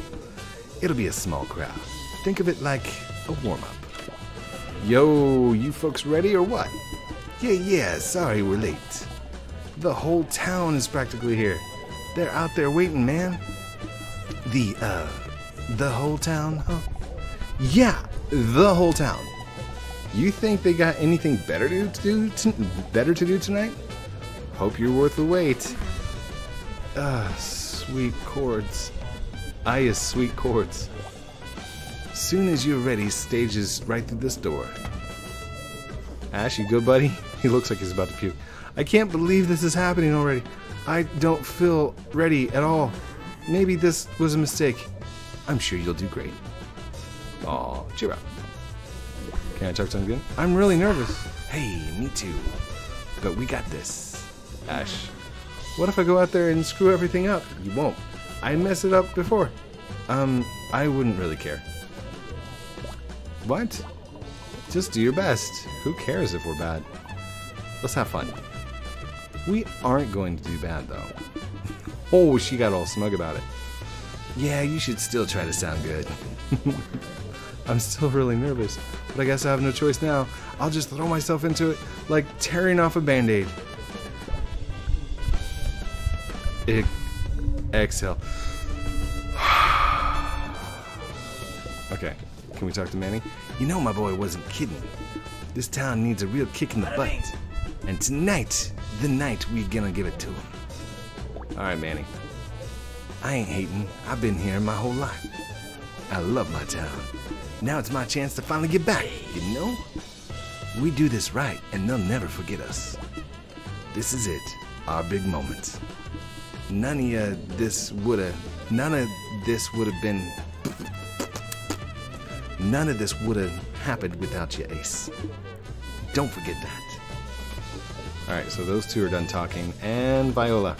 It'll be a small crowd. Think of it like a warm up. Yo, you folks ready or what? Yeah, yeah, sorry we're late. The whole town is practically here. They're out there waiting, man. The, uh, the whole town, huh? Yeah, the whole town. You think they got anything better to do, better to do tonight? Hope you're worth the wait. Ah, sweet chords. I is sweet chords. Soon as you're ready, stage is right through this door. Ash, you good, buddy? He looks like he's about to puke. I can't believe this is happening already. I don't feel ready at all. Maybe this was a mistake. I'm sure you'll do great. Aw, cheer up. Can I talk to him again? I'm really nervous. Hey, me too. But we got this. Ash, what if I go out there and screw everything up? You won't. I messed it up before. Um, I wouldn't really care. What? Just do your best. Who cares if we're bad? Let's have fun. We aren't going to do bad, though. oh, she got all smug about it. Yeah, you should still try to sound good. I'm still really nervous, but I guess I have no choice now. I'll just throw myself into it like tearing off a band aid. exhale. okay, can we talk to Manny? You know my boy wasn't kidding. This town needs a real kick in the butt. And tonight, the night we gonna give it to him. Alright, Manny. I ain't hating. I've been here my whole life. I love my town. Now it's my chance to finally get back, you know? We do this right, and they'll never forget us. This is it, our big moment. none of this woulda, none of this would have been, none of this would have happened without you, Ace. Don't forget that. All right, so those two are done talking, and Viola.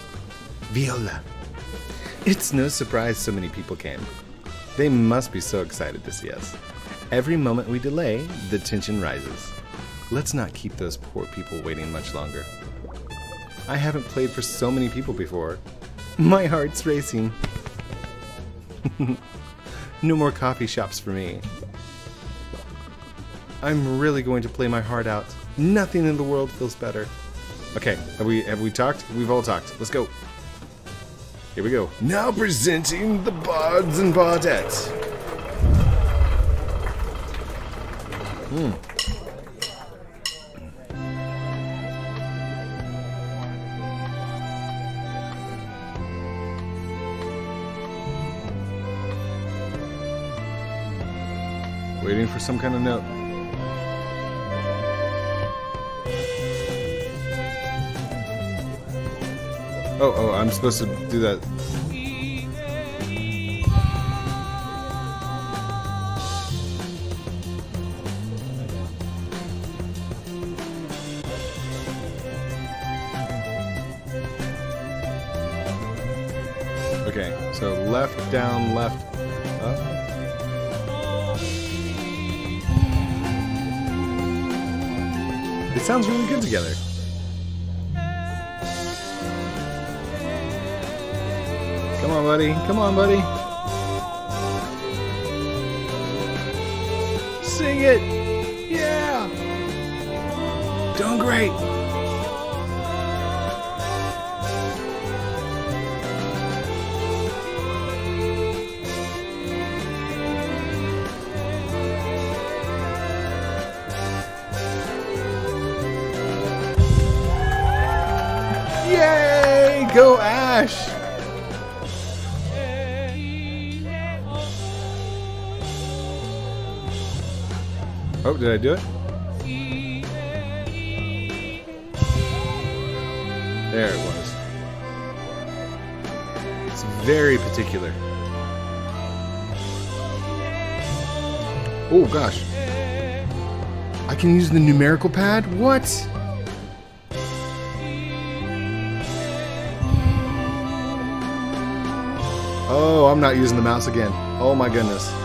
Viola. It's no surprise so many people came. They must be so excited to see us. Every moment we delay, the tension rises. Let's not keep those poor people waiting much longer. I haven't played for so many people before. My heart's racing. no more coffee shops for me. I'm really going to play my heart out. Nothing in the world feels better. Okay, have we have we talked? We've all talked. Let's go. Here we go. Now presenting the Bards and Bardettes. Hmm. Waiting for some kind of note. Oh, oh, I'm supposed to do that. Okay, so left, down, left, up. It sounds really good together. Buddy. Come on, buddy. Sing it. Yeah. Doing great. Yay! Go Ash! Oh, did I do it? There it was. It's very particular. Oh gosh. I can use the numerical pad? What? Oh, I'm not using the mouse again. Oh my goodness.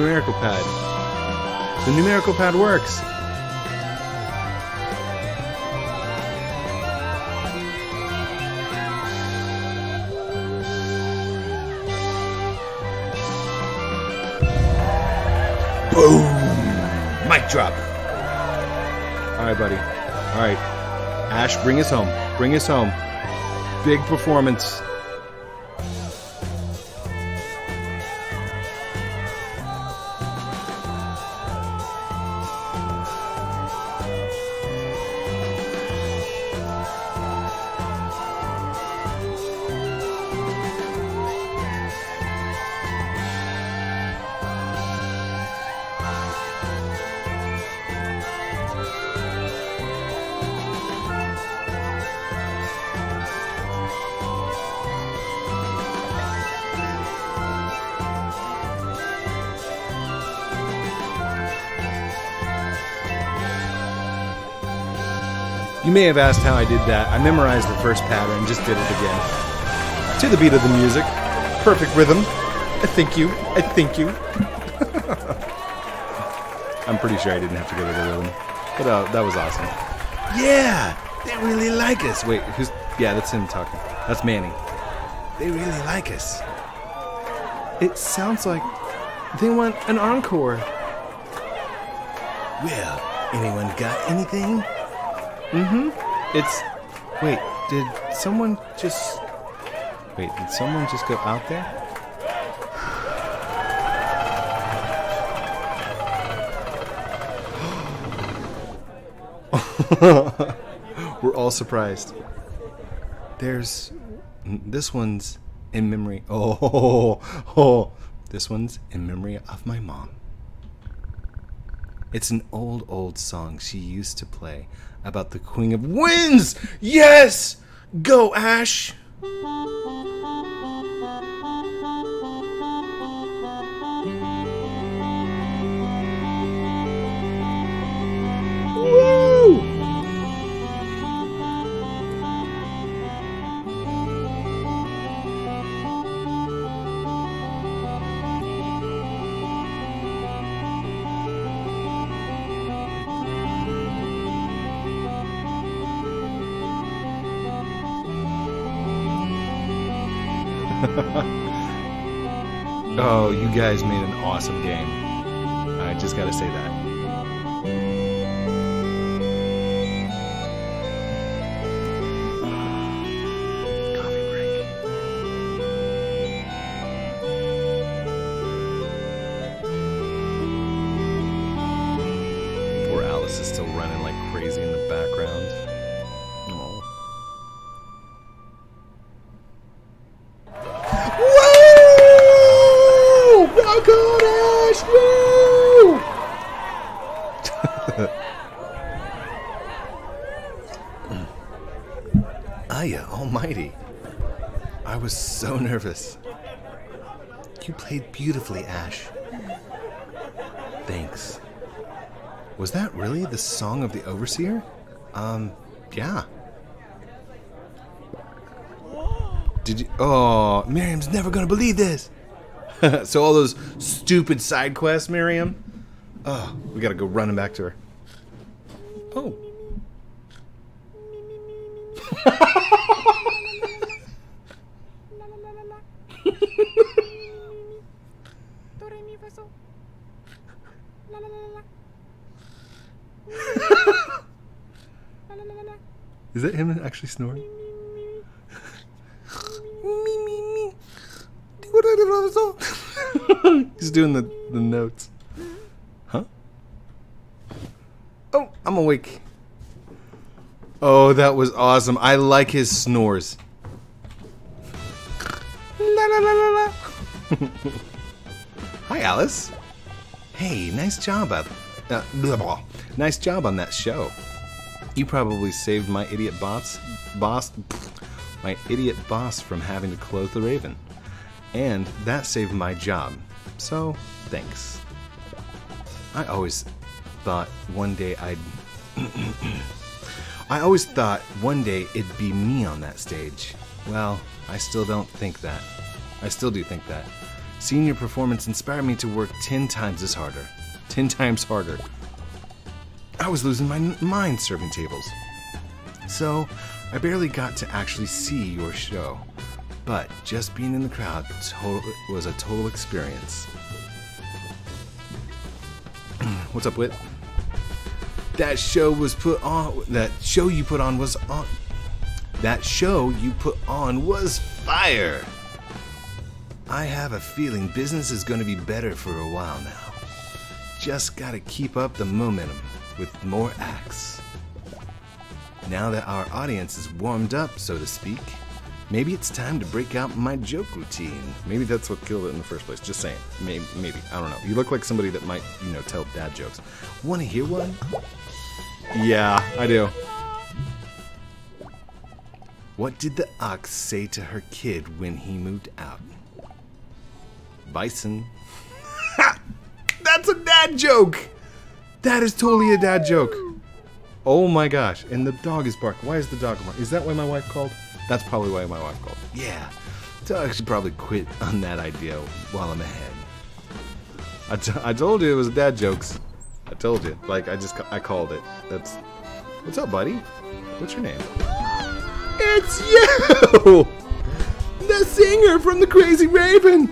Numerical pad. The numerical pad works. Boom! Mic drop. All right, buddy. All right. Ash, bring us home. Bring us home. Big performance. You may have asked how I did that. I memorized the first pattern just did it again. To the beat of the music. Perfect rhythm. I thank you. I thank you. I'm pretty sure I didn't have to go to the rhythm. But uh, that was awesome. Yeah! They really like us. Wait, who's. Yeah, that's him talking. That's Manny. They really like us. It sounds like they want an encore. Well, anyone got anything? Mm-hmm. It's. Wait, did someone just. Wait, did someone just go out there? We're all surprised. There's. This one's in memory. Oh, oh, oh, this one's in memory of my mom. It's an old, old song she used to play about the Queen of Winds. Yes, go Ash. Guys made an awesome beautifully, Ash. Thanks. Was that really the song of the Overseer? Um, yeah. Did you? Oh, Miriam's never gonna believe this. so all those stupid side quests, Miriam. Oh, we gotta go running back to her. Oh. Is that him actually snoring? He's doing the, the notes. Huh? Oh, I'm awake. Oh, that was awesome. I like his snores. La, la, la, la, la. Hi, Alice. Hey, nice job up. Uh, blah, blah. Nice job on that show. You probably saved my idiot boss, boss, my idiot boss from having to close the Raven, and that saved my job. So, thanks. I always thought one day I'd. I always thought one day it'd be me on that stage. Well, I still don't think that. I still do think that. Seeing your performance inspired me to work ten times as harder. Ten times harder. I was losing my mind serving tables. So, I barely got to actually see your show. But just being in the crowd was a total experience. What's up, Wit? That show was put on. That show you put on was on. That show you put on was fire. I have a feeling business is going to be better for a while now. Just gotta keep up the momentum with more acts. Now that our audience is warmed up, so to speak, maybe it's time to break out my joke routine. Maybe that's what killed it in the first place. Just saying. Maybe, maybe. I don't know. You look like somebody that might, you know, tell dad jokes. Want to hear one? Yeah, I do. What did the ox say to her kid when he moved out? Bison. That's a dad joke! That is totally a dad joke. Oh my gosh. And the dog is barking. Why is the dog barking? Is that why my wife called? That's probably why my wife called. Yeah. Dog should probably quit on that idea while I'm ahead. I, t- I told you it was a dad jokes. I told you. Like, I just, I called it. That's. What's up, buddy? What's your name? It's you! The singer from the Crazy Raven!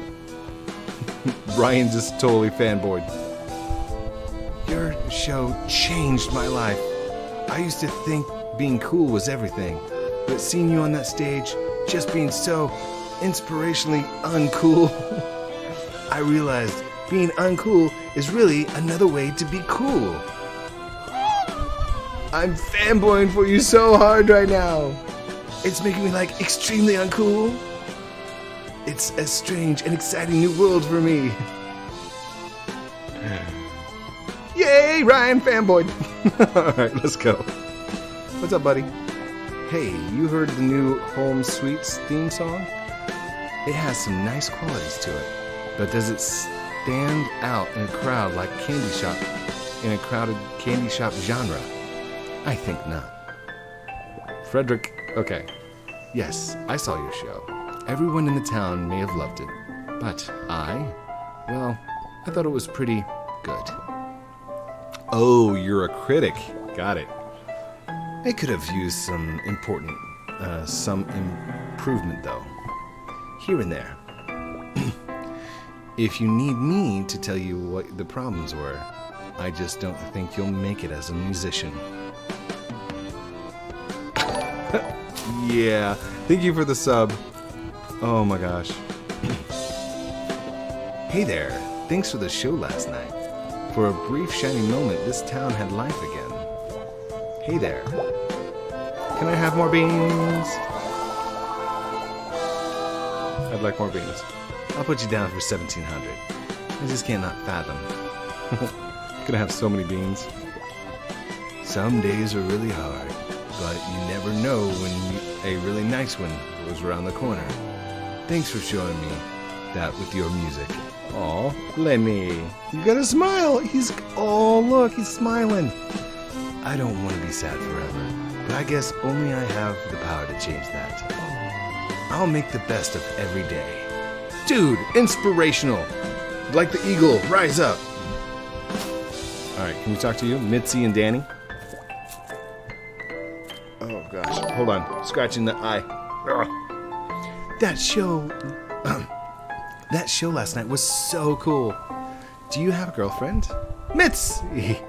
Brian just totally fanboyed. Your show changed my life. I used to think being cool was everything, but seeing you on that stage, just being so inspirationally uncool, I realized being uncool is really another way to be cool. I'm fanboying for you so hard right now. It's making me like extremely uncool. It's a strange and exciting new world for me. Yay, Ryan fanboy. All right, let's go. What's up, buddy? Hey, you heard the new Home Sweets theme song? It has some nice qualities to it, but does it stand out in a crowd like Candy Shop in a crowded candy shop genre? I think not. Frederick, okay. Yes, I saw your show. Everyone in the town may have loved it, but I, well, I thought it was pretty good. Oh, you're a critic. Got it. I could have used some important, uh, some improvement though. Here and there. if you need me to tell you what the problems were, I just don't think you'll make it as a musician. yeah, thank you for the sub. Oh my gosh. hey there, thanks for the show last night. For a brief shining moment, this town had life again. Hey there. Can I have more beans? I'd like more beans. I'll put you down for 1700. I just cannot fathom. Gonna have so many beans. Some days are really hard, but you never know when a really nice one was around the corner. Thanks for showing me that with your music. Aw, Lenny, you got a smile. He's, oh, look, he's smiling. I don't want to be sad forever, but I guess only I have the power to change that. I'll make the best of every day. Dude, inspirational. Like the eagle, rise up. All right, can we talk to you, Mitzi and Danny? Oh gosh, hold on, scratching the eye. Ugh. That show, that show last night was so cool. Do you have a girlfriend? Mitzi.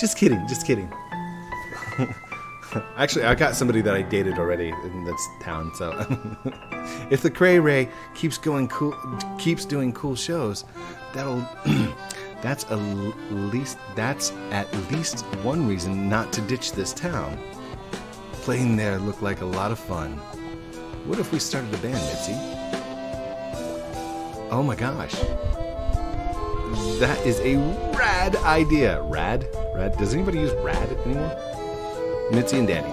Just kidding, just kidding. Actually, I got somebody that I dated already in this town. So, if the Cray Ray keeps going cool, keeps doing cool shows, that'll that's a l- least that's at least one reason not to ditch this town. Playing there looked like a lot of fun. What if we started a band, Mitzi? Oh my gosh. That is a rad idea. Rad? Rad? Does anybody use rad anymore? Mitzi and Danny.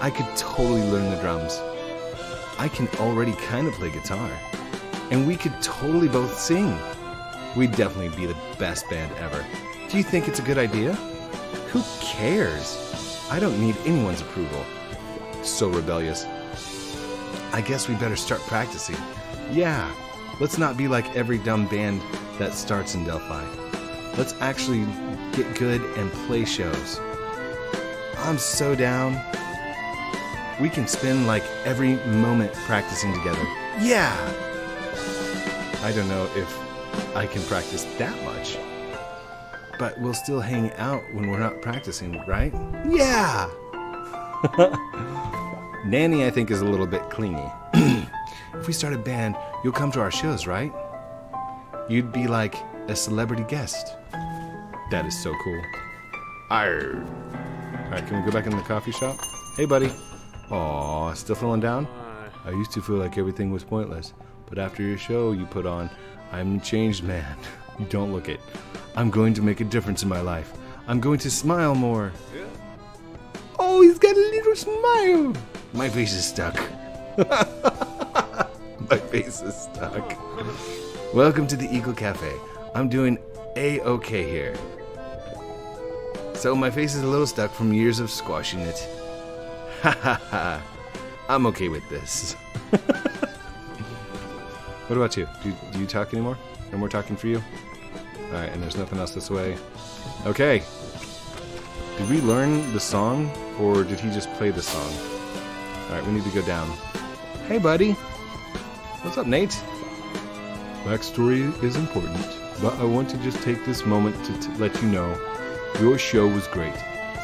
I could totally learn the drums. I can already kind of play guitar. And we could totally both sing. We'd definitely be the best band ever. Do you think it's a good idea? Who cares? I don't need anyone's approval. So rebellious. I guess we better start practicing. Yeah, let's not be like every dumb band that starts in Delphi. Let's actually get good and play shows. I'm so down. We can spend like every moment practicing together. Yeah! I don't know if I can practice that much. But we'll still hang out when we're not practicing, right? Yeah! Nanny, I think, is a little bit clingy. if we start a band, you'll come to our shows, right? You'd be like a celebrity guest. That is so cool. Arr. Alright, can we go back in the coffee shop? Hey, buddy. Aw, still feeling down? I used to feel like everything was pointless, but after your show you put on, I'm a changed man. You don't look it. I'm going to make a difference in my life. I'm going to smile more. Yeah. Oh, he's got a little smile. My face is stuck. my face is stuck. Welcome to the Eagle Cafe. I'm doing a-okay here. So my face is a little stuck from years of squashing it. Ha ha ha. I'm okay with this. what about you? Do, do you talk anymore? No more talking for you? Alright, and there's nothing else this way. Okay. Did we learn the song, or did he just play the song? Alright, we need to go down. Hey, buddy. What's up, Nate? Backstory is important, but I want to just take this moment to t- let you know your show was great.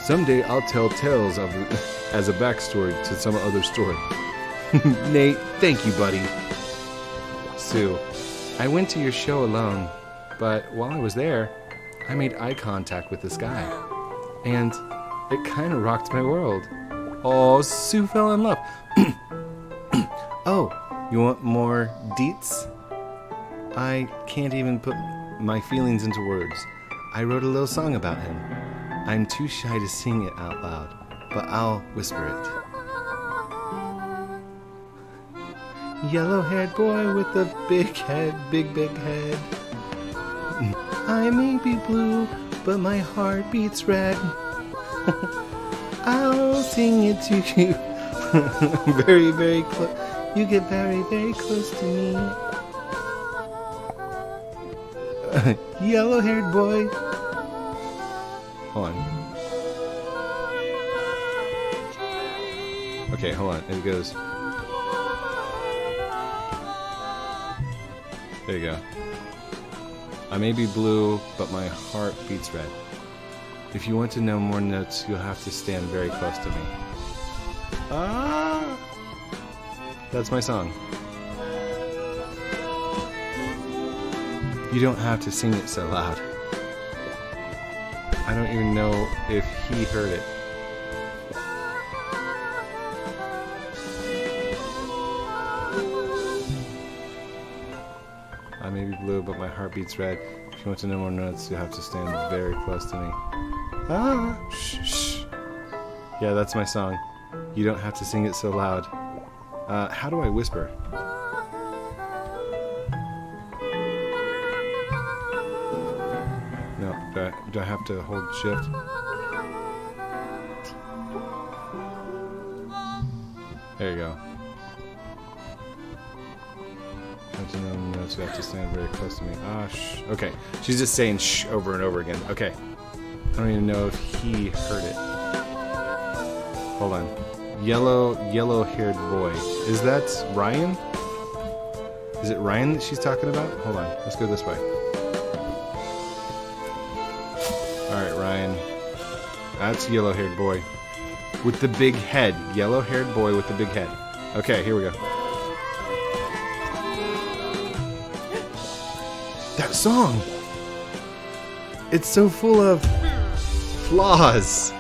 Someday I'll tell tales of as a backstory to some other story. Nate, thank you, buddy. Sue, I went to your show alone, but while I was there, I made eye contact with this guy. And It kind of rocked my world. Oh, Sue fell in love. oh, you want more deets? I can't even put my feelings into words. I wrote a little song about him. I'm too shy to sing it out loud, but I'll whisper it. Yellow haired boy with a big head, big, big head. I may be blue, but my heart beats red. I'll sing it to you. very, very close. You get very, very close to me. Yellow haired boy. Hold on. Okay, hold on. It goes. There you go. I may be blue, but my heart beats red. If you want to know more notes, you'll have to stand very close to me. Ah! That's my song. You don't have to sing it so loud. I don't even know if he heard it. I may be blue, but my heart beats red. If you want to know more notes, you have to stand very close to me. Ah, shh, shh. Yeah, that's my song. You don't have to sing it so loud. Uh, how do I whisper? No, do I, do I have to hold shift? There you go. You have to stand very close to me. Ah, shh. Okay, she's just saying shh over and over again. Okay. I don't even know if he heard it. Hold on. Yellow, yellow-haired boy. Is that Ryan? Is it Ryan that she's talking about? Hold on. Let's go this way. All right, Ryan. That's yellow-haired boy with the big head. Yellow-haired boy with the big head. Okay, here we go. That song. It's so full of flaws.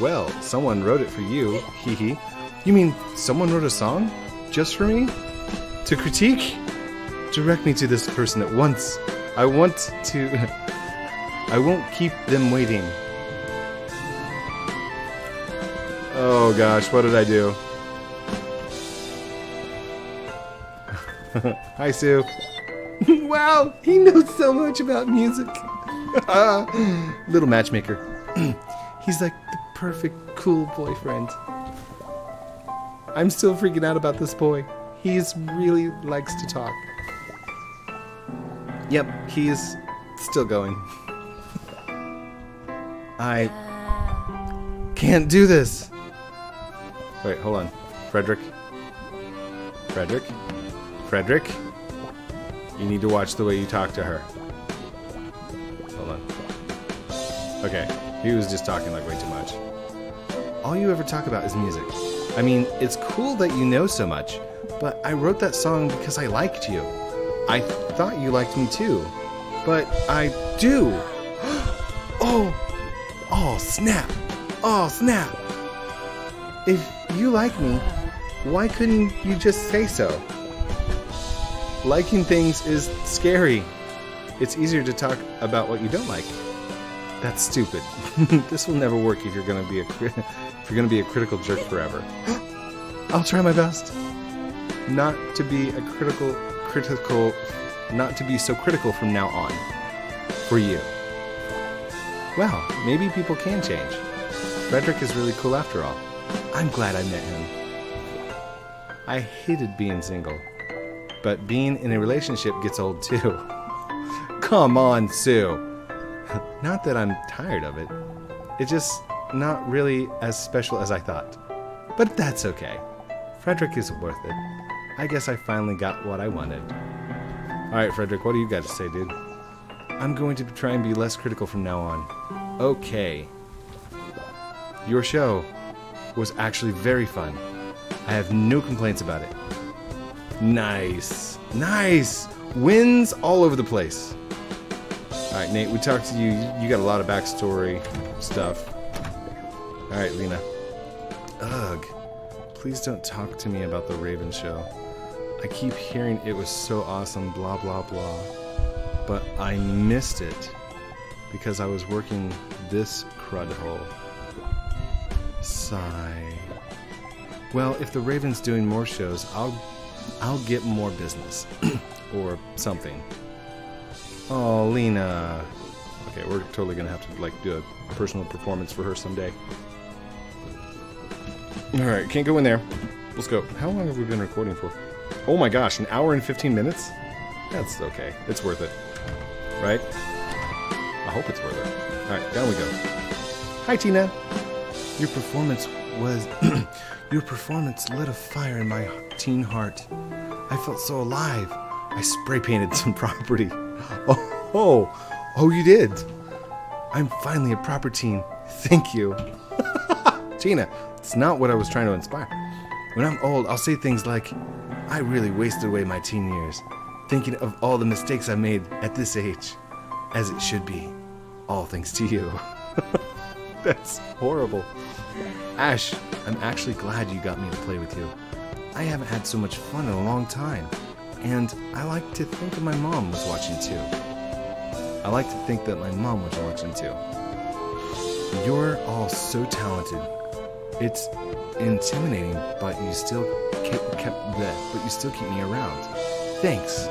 Well, someone wrote it for you. Hee hee. You mean someone wrote a song just for me to critique? Direct me to this person at once. I want to. I won't keep them waiting. Oh gosh, what did I do? Hi, Sue. wow, he knows so much about music. Ah, little matchmaker. He's like the perfect cool boyfriend. I'm still freaking out about this boy. He's really likes to talk. Yep, he's still going. I can't do this. Wait, hold on. Frederick. Frederick? Frederick? You need to watch the way you talk to her. Hold on. Okay, he was just talking like way too much. All you ever talk about is music. I mean, it's cool that you know so much, but I wrote that song because I liked you. I thought you liked me too, but I do. oh, oh, snap. Oh, snap. If you like me, why couldn't you just say so? Liking things is scary. It's easier to talk about what you don't like. That's stupid. this will never work if you're gonna be a you're gonna be a critical jerk forever. I'll try my best not to be a critical critical not to be so critical from now on for you. Well, maybe people can change. Frederick is really cool after all. I'm glad I met him. I hated being single, but being in a relationship gets old too. Come on, Sue. Not that I'm tired of it. It just not really as special as I thought. But that's okay. Frederick is worth it. I guess I finally got what I wanted. Alright, Frederick, what do you got to say, dude? I'm going to try and be less critical from now on. Okay. Your show was actually very fun. I have no complaints about it. Nice. Nice. Wins all over the place. All right, Nate, we talked to you. You got a lot of backstory stuff. Alright, Lena. Ugh. Please don't talk to me about the Raven show. I keep hearing it was so awesome, blah blah blah. But I missed it because I was working this crud hole. Sigh. Well, if the Raven's doing more shows, I'll I'll get more business. or something. Oh, Lena. Okay, we're totally gonna have to like do a personal performance for her someday. Alright, can't go in there. Let's go. How long have we been recording for? Oh my gosh, an hour and 15 minutes? That's okay. It's worth it. Right? I hope it's worth it. Alright, down we go. Hi, Tina. Your performance was. your performance lit a fire in my teen heart. I felt so alive. I spray painted some property. Oh, oh, oh, you did. I'm finally a proper teen. Thank you. Tina, it's not what I was trying to inspire. When I'm old, I'll say things like, I really wasted away my teen years, thinking of all the mistakes I made at this age, as it should be, all thanks to you. That's horrible. Ash, I'm actually glad you got me to play with you. I haven't had so much fun in a long time, and I like to think that my mom was watching too. I like to think that my mom was watching too. You're all so talented. It's intimidating, but you still kept, kept that, but you still keep me around. Thanks.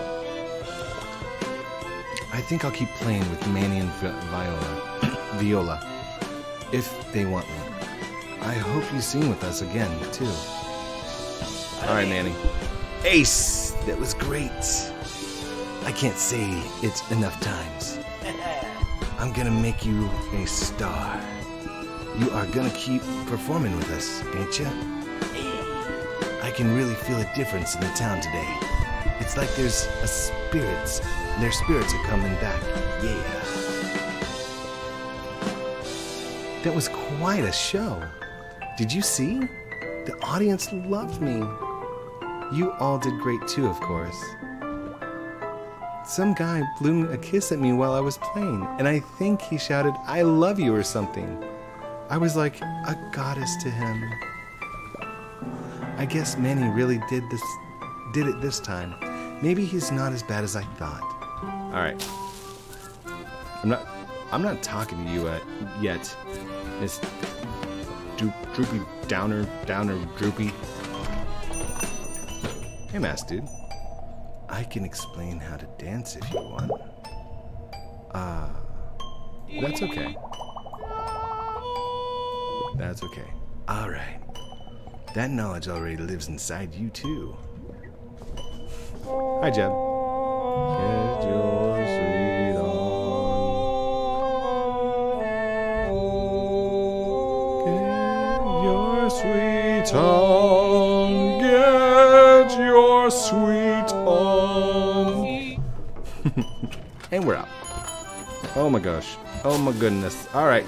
I think I'll keep playing with Manny and Vi- Viola, Viola, if they want me. I hope you sing with us again too. All right, Manny. Ace, that was great. I can't say it enough times. I'm gonna make you a star. You are gonna keep performing with us, ain't you? I can really feel a difference in the town today. It's like there's a spirits. Their spirits are coming back. Yeah. That was quite a show. Did you see? The audience loved me. You all did great too, of course. Some guy blew a kiss at me while I was playing, and I think he shouted, I love you or something. I was like a goddess to him. I guess Manny really did this did it this time. Maybe he's not as bad as I thought. Alright. I'm not I'm not talking to you uh, yet, Miss Droop, Droopy Downer Downer Droopy. Hey Mass dude. I can explain how to dance if you want. Ah, that's okay. That's okay. All right. That knowledge already lives inside you too. Hi, Jeb. Get your sweet on. Get your sweet on. Get your sweet on. and we're out. Oh my gosh. Oh my goodness. All right.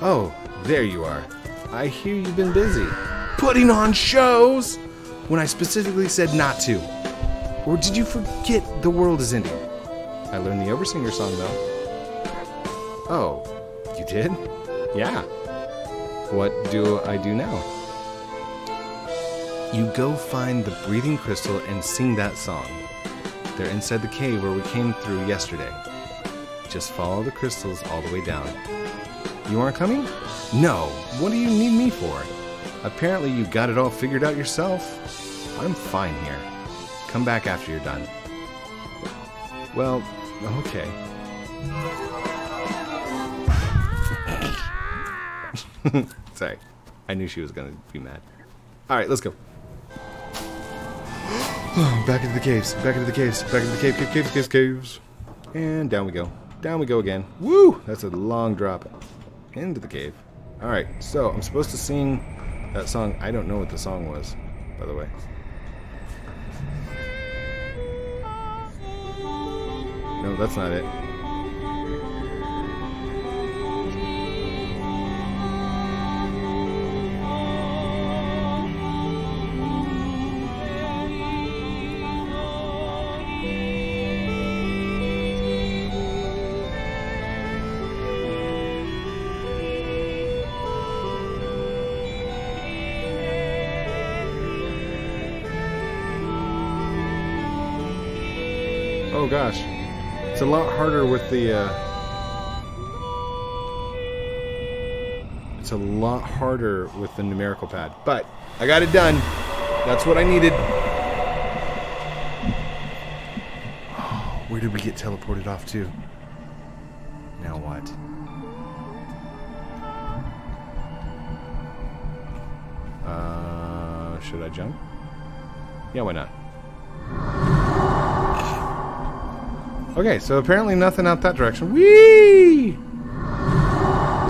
Oh, there you are. I hear you've been busy. Putting on shows? When I specifically said not to. Or did you forget the world is ending? I learned the Oversinger song though. Oh, you did? Yeah. What do I do now? You go find the breathing crystal and sing that song. They're inside the cave where we came through yesterday. Just follow the crystals all the way down. You aren't coming? No. What do you need me for? Apparently you got it all figured out yourself. I'm fine here. Come back after you're done. Well, okay. Sorry. I knew she was gonna be mad. Alright, let's go. back into the caves, back into the caves, back into the cave, cave, caves, caves, caves. And down we go. Down we go again. Woo! That's a long drop into the cave. Alright, so I'm supposed to sing that song. I don't know what the song was, by the way. No, that's not it. Gosh. It's a lot harder with the, uh... It's a lot harder with the numerical pad. But, I got it done. That's what I needed. Where did we get teleported off to? Now what? Uh, should I jump? Yeah, why not? Okay, so apparently nothing out that direction. Whee!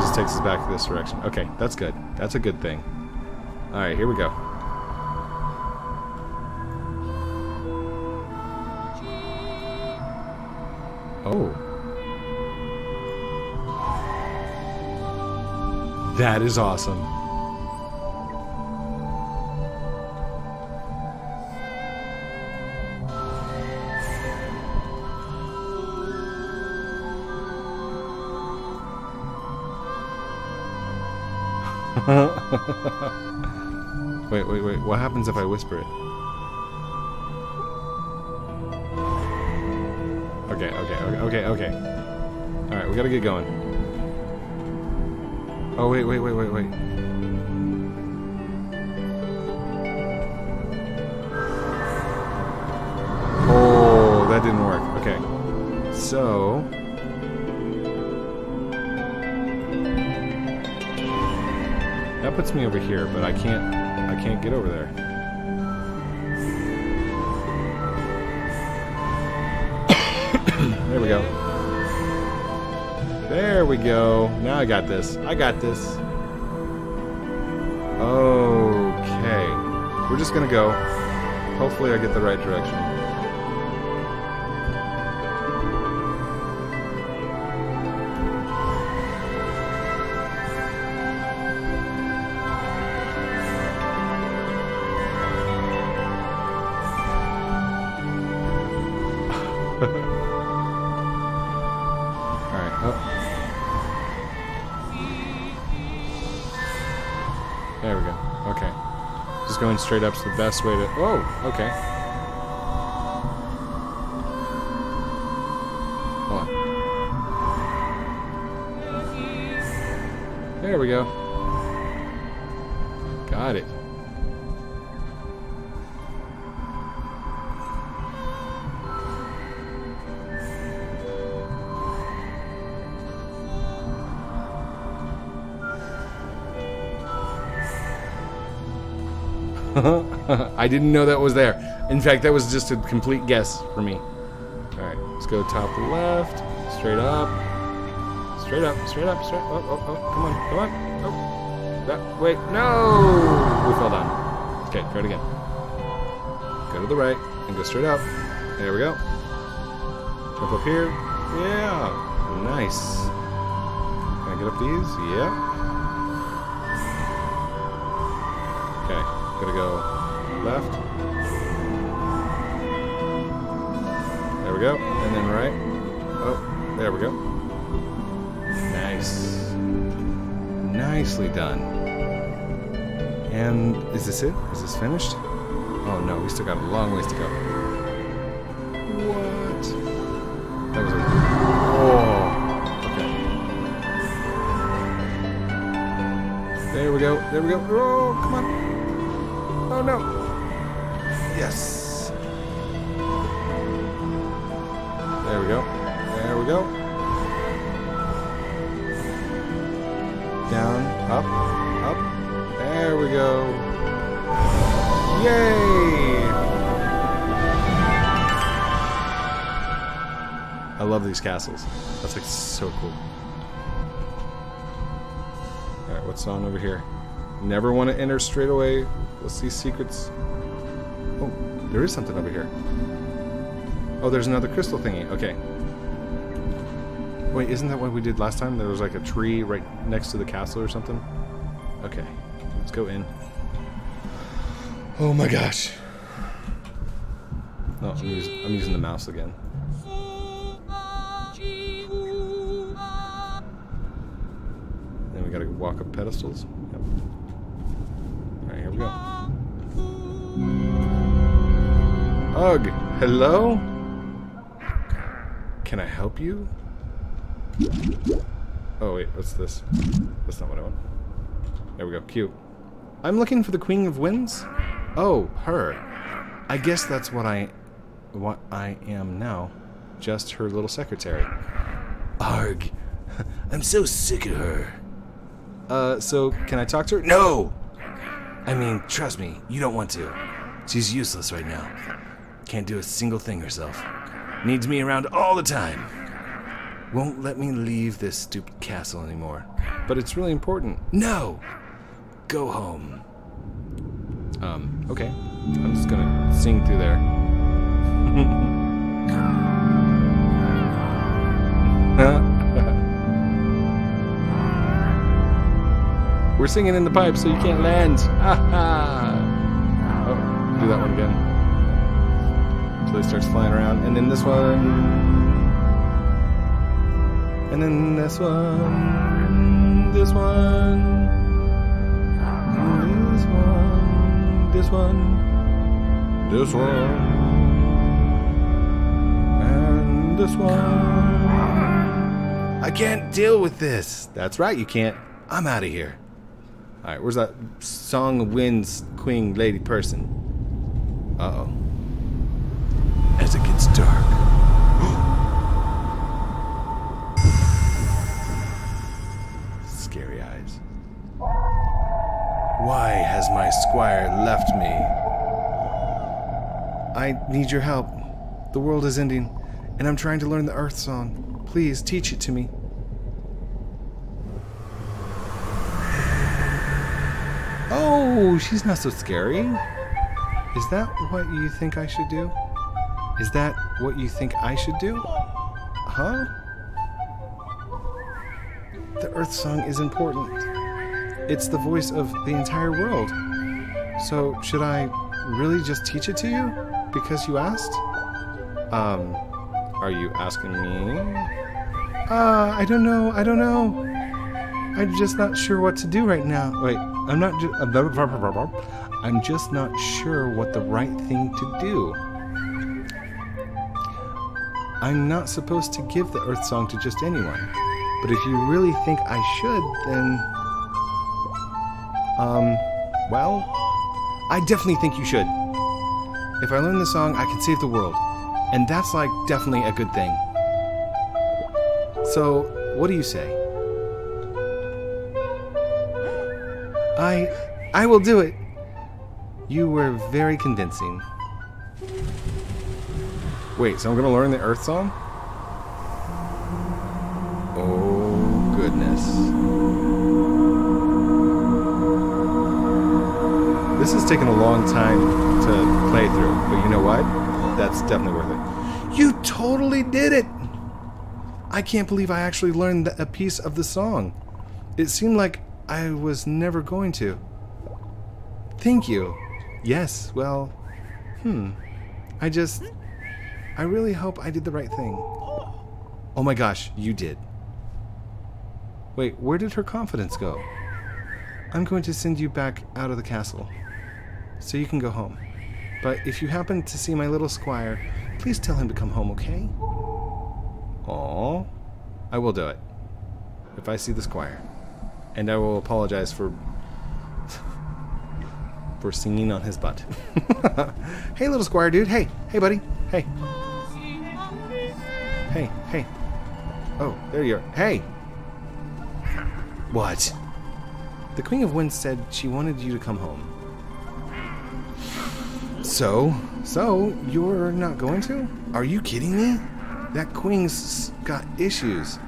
Just takes us back to this direction. Okay, that's good. That's a good thing. Alright, here we go. Oh. That is awesome. wait, wait, wait. What happens if I whisper it? Okay, okay, okay, okay, okay. Alright, we gotta get going. Oh, wait, wait, wait, wait, wait. Oh, that didn't work. Okay. So... That puts me over here, but I can't I can't get over there. there we go. There we go. Now I got this. I got this. Okay. We're just gonna go. Hopefully I get the right direction. Straight up's the best way to... Oh, okay. Hold on. There we go. I didn't know that was there. In fact, that was just a complete guess for me. Alright, let's go top left, straight up, straight up, straight up, straight up. Oh, oh, oh, come on, come on. Oh, that, wait, no! We fell down. Okay, try it again. Go to the right and go straight up. There we go. Jump up here. Yeah, nice. Can I get up these? Yeah. Okay, gotta go left. There we go, and then right. Oh, there we go. Nice. Nicely done. And is this it? Is this finished? Oh no, we still got a long ways to go. What? That was a... Oh. Okay. There we go. There we go. Oh, come on. Oh no. Yes. There we go. There we go. Down, up, up. There we go. Yay! I love these castles. That's like so cool. Alright, what's on over here? Never want to enter straight away. Let's see secrets. Oh, there is something over here. Oh, there's another crystal thingy. Okay. Wait, isn't that what we did last time? There was like a tree right next to the castle or something? Okay. Let's go in. Oh my gosh. No, I'm, using, I'm using the mouse again. Hello? Can I help you? Oh, wait, what's this? That's not what I want. There we go, cute. I'm looking for the Queen of Winds? Oh, her. I guess that's what I... what I am now. Just her little secretary. Arg. I'm so sick of her. Uh, so, can I talk to her? No! I mean, trust me, you don't want to. She's useless right now. Can't do a single thing herself. Needs me around all the time. Won't let me leave this stupid castle anymore. But it's really important. No! Go home. Um, okay. I'm just gonna sing through there. We're singing in the pipe so you can't land. Ha ha! oh, do that one again. So he starts flying around. And then this one. And then this one. This one. This one. This one. This one. And this one. I can't deal with this. That's right, you can't. I'm out of here. Alright, where's that Song of Winds Queen Lady person? Uh oh. As it gets dark. Scary eyes. Why has my squire left me? I need your help. The world is ending, and I'm trying to learn the Earth Song. Please teach it to me. Oh, she's not so scary. Is that what you think I should do? Is that what you think I should do? Huh? The Earth Song is important. It's the voice of the entire world. So, should I really just teach it to you? Because you asked? Um, are you asking me? Uh, I don't know. I don't know. I'm just not sure what to do right now. Wait, I'm not just. I'm just not sure what the right thing to do. I'm not supposed to give the Earth Song to just anyone. But if you really think I should, then. Um, well, I definitely think you should. If I learn the song, I can save the world. And that's like definitely a good thing. So, what do you say? I I will do it. You were very convincing. Wait, so I'm gonna learn the Earth song? Oh goodness. This has taken a long time to play through, but you know what? That's definitely worth it. You totally did it! I can't believe I actually learned a piece of the song. It seemed like I was never going to. Thank you. Yes, well, hmm. I just. I really hope I did the right thing. Oh my gosh, you did. Wait, where did her confidence go? I'm going to send you back out of the castle. So you can go home. But if you happen to see my little squire, please tell him to come home, okay? Aw. I will do it. If I see the squire. And I will apologize for for singing on his butt. hey little squire dude, hey, hey buddy, hey. Hey, hey. Oh, there you are. Hey! What? The Queen of Winds said she wanted you to come home. So? So, you're not going to? Are you kidding me? That queen's got issues.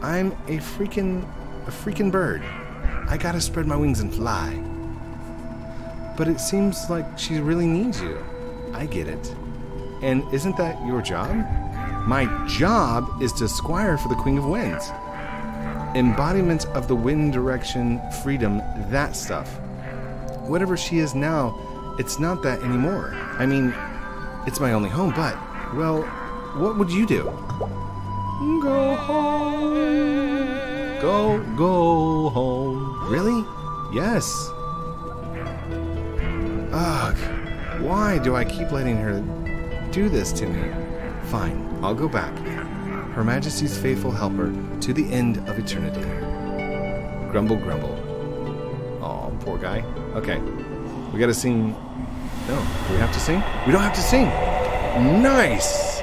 I'm a freaking a freaking bird. I gotta spread my wings and fly. But it seems like she really needs you. I get it. And isn't that your job? My job is to squire for the Queen of Winds. Embodiment of the wind direction, freedom, that stuff. Whatever she is now, it's not that anymore. I mean, it's my only home, but, well, what would you do? Go home. Go, go home. Really? Yes. Ugh. Why do I keep letting her do this to me? Fine, I'll go back. Her Majesty's faithful helper to the end of eternity. Grumble, grumble. Oh, poor guy. Okay. We gotta sing. No, do we have to sing? We don't have to sing. Nice!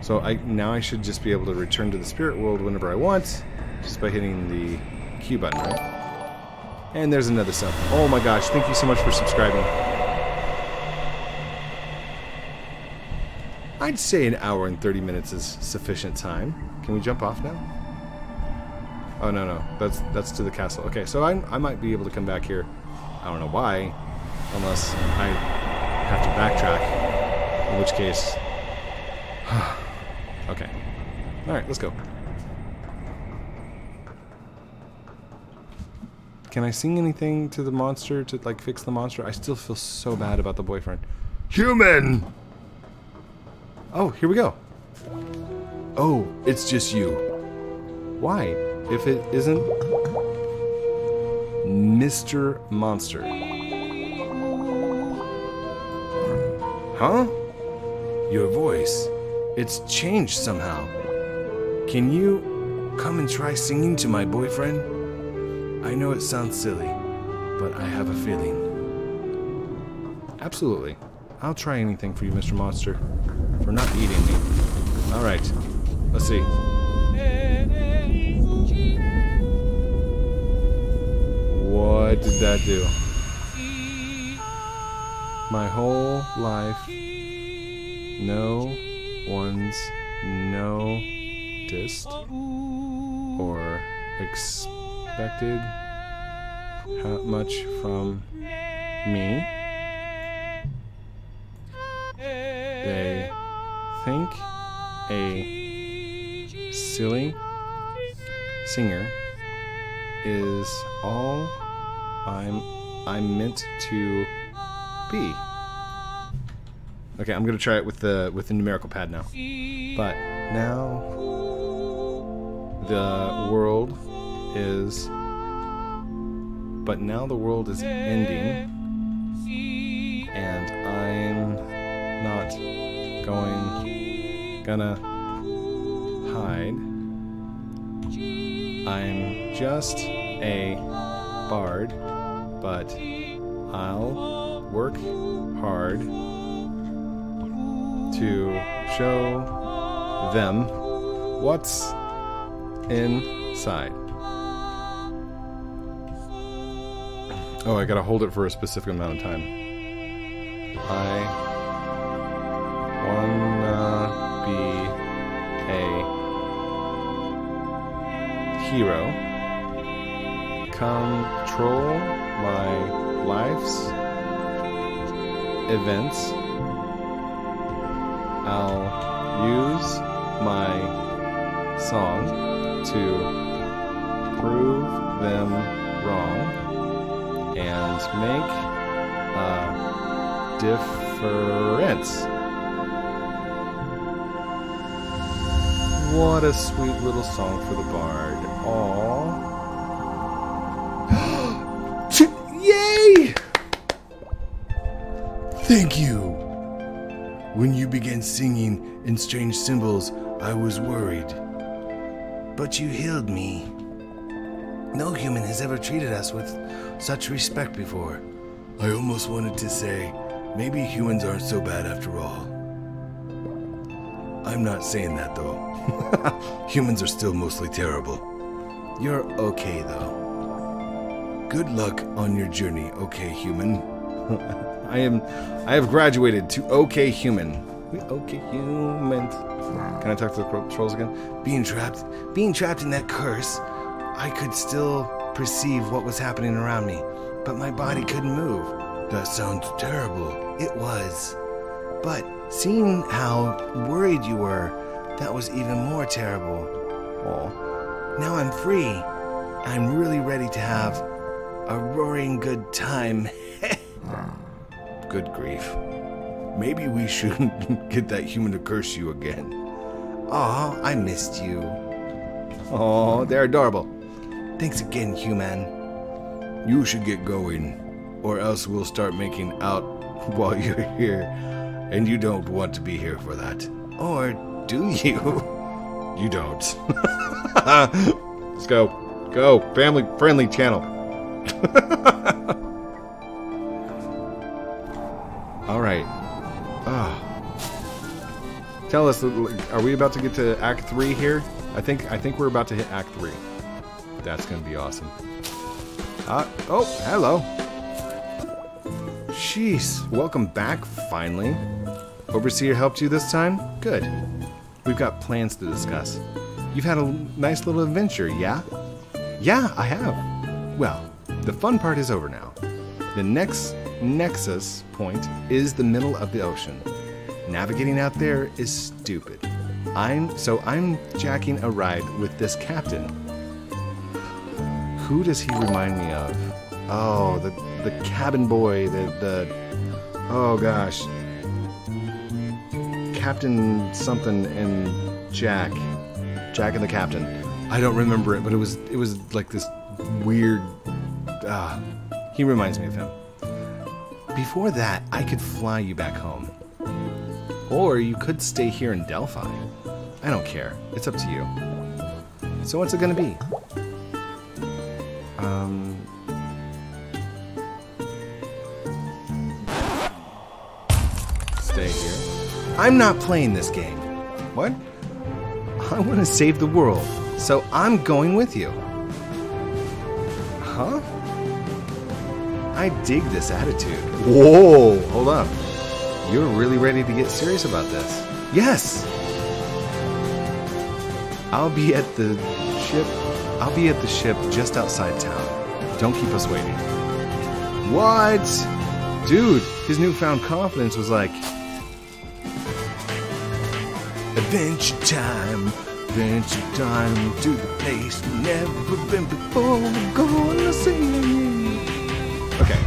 So I now I should just be able to return to the spirit world whenever I want, just by hitting the Q button, right? And there's another sub. Oh my gosh, thank you so much for subscribing. I'd say an hour and 30 minutes is sufficient time. Can we jump off now? Oh no no, that's that's to the castle. Okay, so I I might be able to come back here. I don't know why, unless I have to backtrack. In which case, okay. All right, let's go. Can I sing anything to the monster to like fix the monster? I still feel so bad about the boyfriend. Human! Oh, here we go. Oh, it's just you. Why? If it isn't Mr. Monster. Huh? Your voice. It's changed somehow. Can you come and try singing to my boyfriend? I know it sounds silly, but I have a feeling. Absolutely. I'll try anything for you, Mr. Monster, for not eating me. All right. Let's see. What did that do? My whole life, no one's noticed or expected much from me. They think a silly singer is all I'm I'm meant to be. Okay, I'm gonna try it with the with the numerical pad now. But now the world is but now the world is ending and I'm not going gonna hide. I'm just a bard, but I'll work hard to show them what's inside. Oh, I gotta hold it for a specific amount of time. I wanna a hero. Control my life's events. I'll use my song to prove them wrong and make a difference. What a sweet little song for the bard. Aww. Yay! Thank you. When you began singing in strange symbols, I was worried. But you healed me. No human has ever treated us with such respect before. I almost wanted to say, maybe humans aren't so bad after all. I'm not saying that though. humans are still mostly terrible. You're okay though. Good luck on your journey, okay, human. I am I have graduated to okay human. We okay human. Can I talk to the trolls again? Being trapped, being trapped in that curse, I could still perceive what was happening around me, but my body couldn't move. That sounds terrible. It was. But seeing how worried you were, that was even more terrible. Oh, Now I'm free. I'm really ready to have a roaring good time. Good grief. Maybe we shouldn't get that human to curse you again. Aw, I missed you. oh, they're adorable. Thanks again, human. You should get going, or else we'll start making out while you're here, and you don't want to be here for that. Or do you? You don't. Let's go. Go. Family friendly channel. All right. Ah. Tell us, are we about to get to Act Three here? I think I think we're about to hit Act Three. That's gonna be awesome. Uh, oh, hello. Jeez, welcome back, finally. Overseer helped you this time? Good. We've got plans to discuss. You've had a nice little adventure, yeah? Yeah, I have. Well, the fun part is over now. The next nexus point is the middle of the ocean. Navigating out there is stupid. I'm so I'm jacking a ride with this captain. Who does he remind me of? Oh, the the cabin boy, the the oh gosh. Captain something and Jack. Jack and the Captain. I don't remember it, but it was it was like this weird ah he reminds me of him. Before that, I could fly you back home. Or you could stay here in Delphi. I don't care. It's up to you. So what's it gonna be? Um. I'm not playing this game. What? I want to save the world, so I'm going with you. Huh? I dig this attitude. Whoa, hold up. You're really ready to get serious about this. Yes! I'll be at the ship. I'll be at the ship just outside town. Don't keep us waiting. What? Dude, his newfound confidence was like Adventure time, adventure time to the place never been before. Gonna sing. Okay,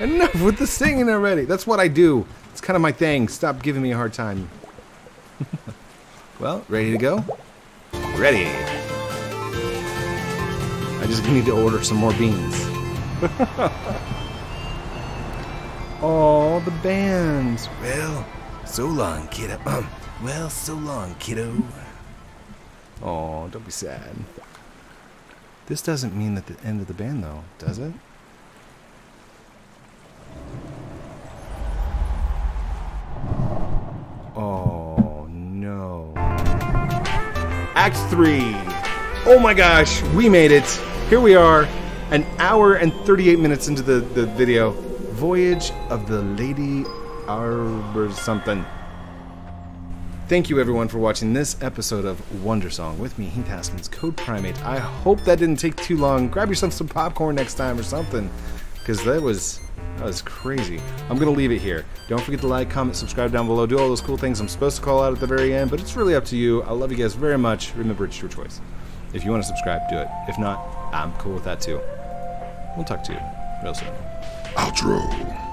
enough with the singing already. That's what I do. It's kind of my thing. Stop giving me a hard time. well, ready to go? Ready. I just need to order some more beans. All the bands. Well, so long, kiddo. Um, well, so long, kiddo. Oh, don't be sad. This doesn't mean that the end of the band, though, does it? Oh, no. Act 3. Oh my gosh, we made it. Here we are, an hour and 38 minutes into the, the video. Voyage of the Lady Arbor something. Thank you everyone for watching this episode of Wandersong with me, Heath Haskins, CodePrime8. I hope that didn't take too long. Grab yourself some popcorn next time or something, because that was that was crazy. I'm gonna leave it here. Don't forget to like, comment, subscribe down below. Do all those cool things I'm supposed to call out at the very end, but it's really up to you. I love you guys very much. Remember, it's your choice. If you want to subscribe, do it. If not, I'm cool with that too. We'll talk to you real soon. Outro.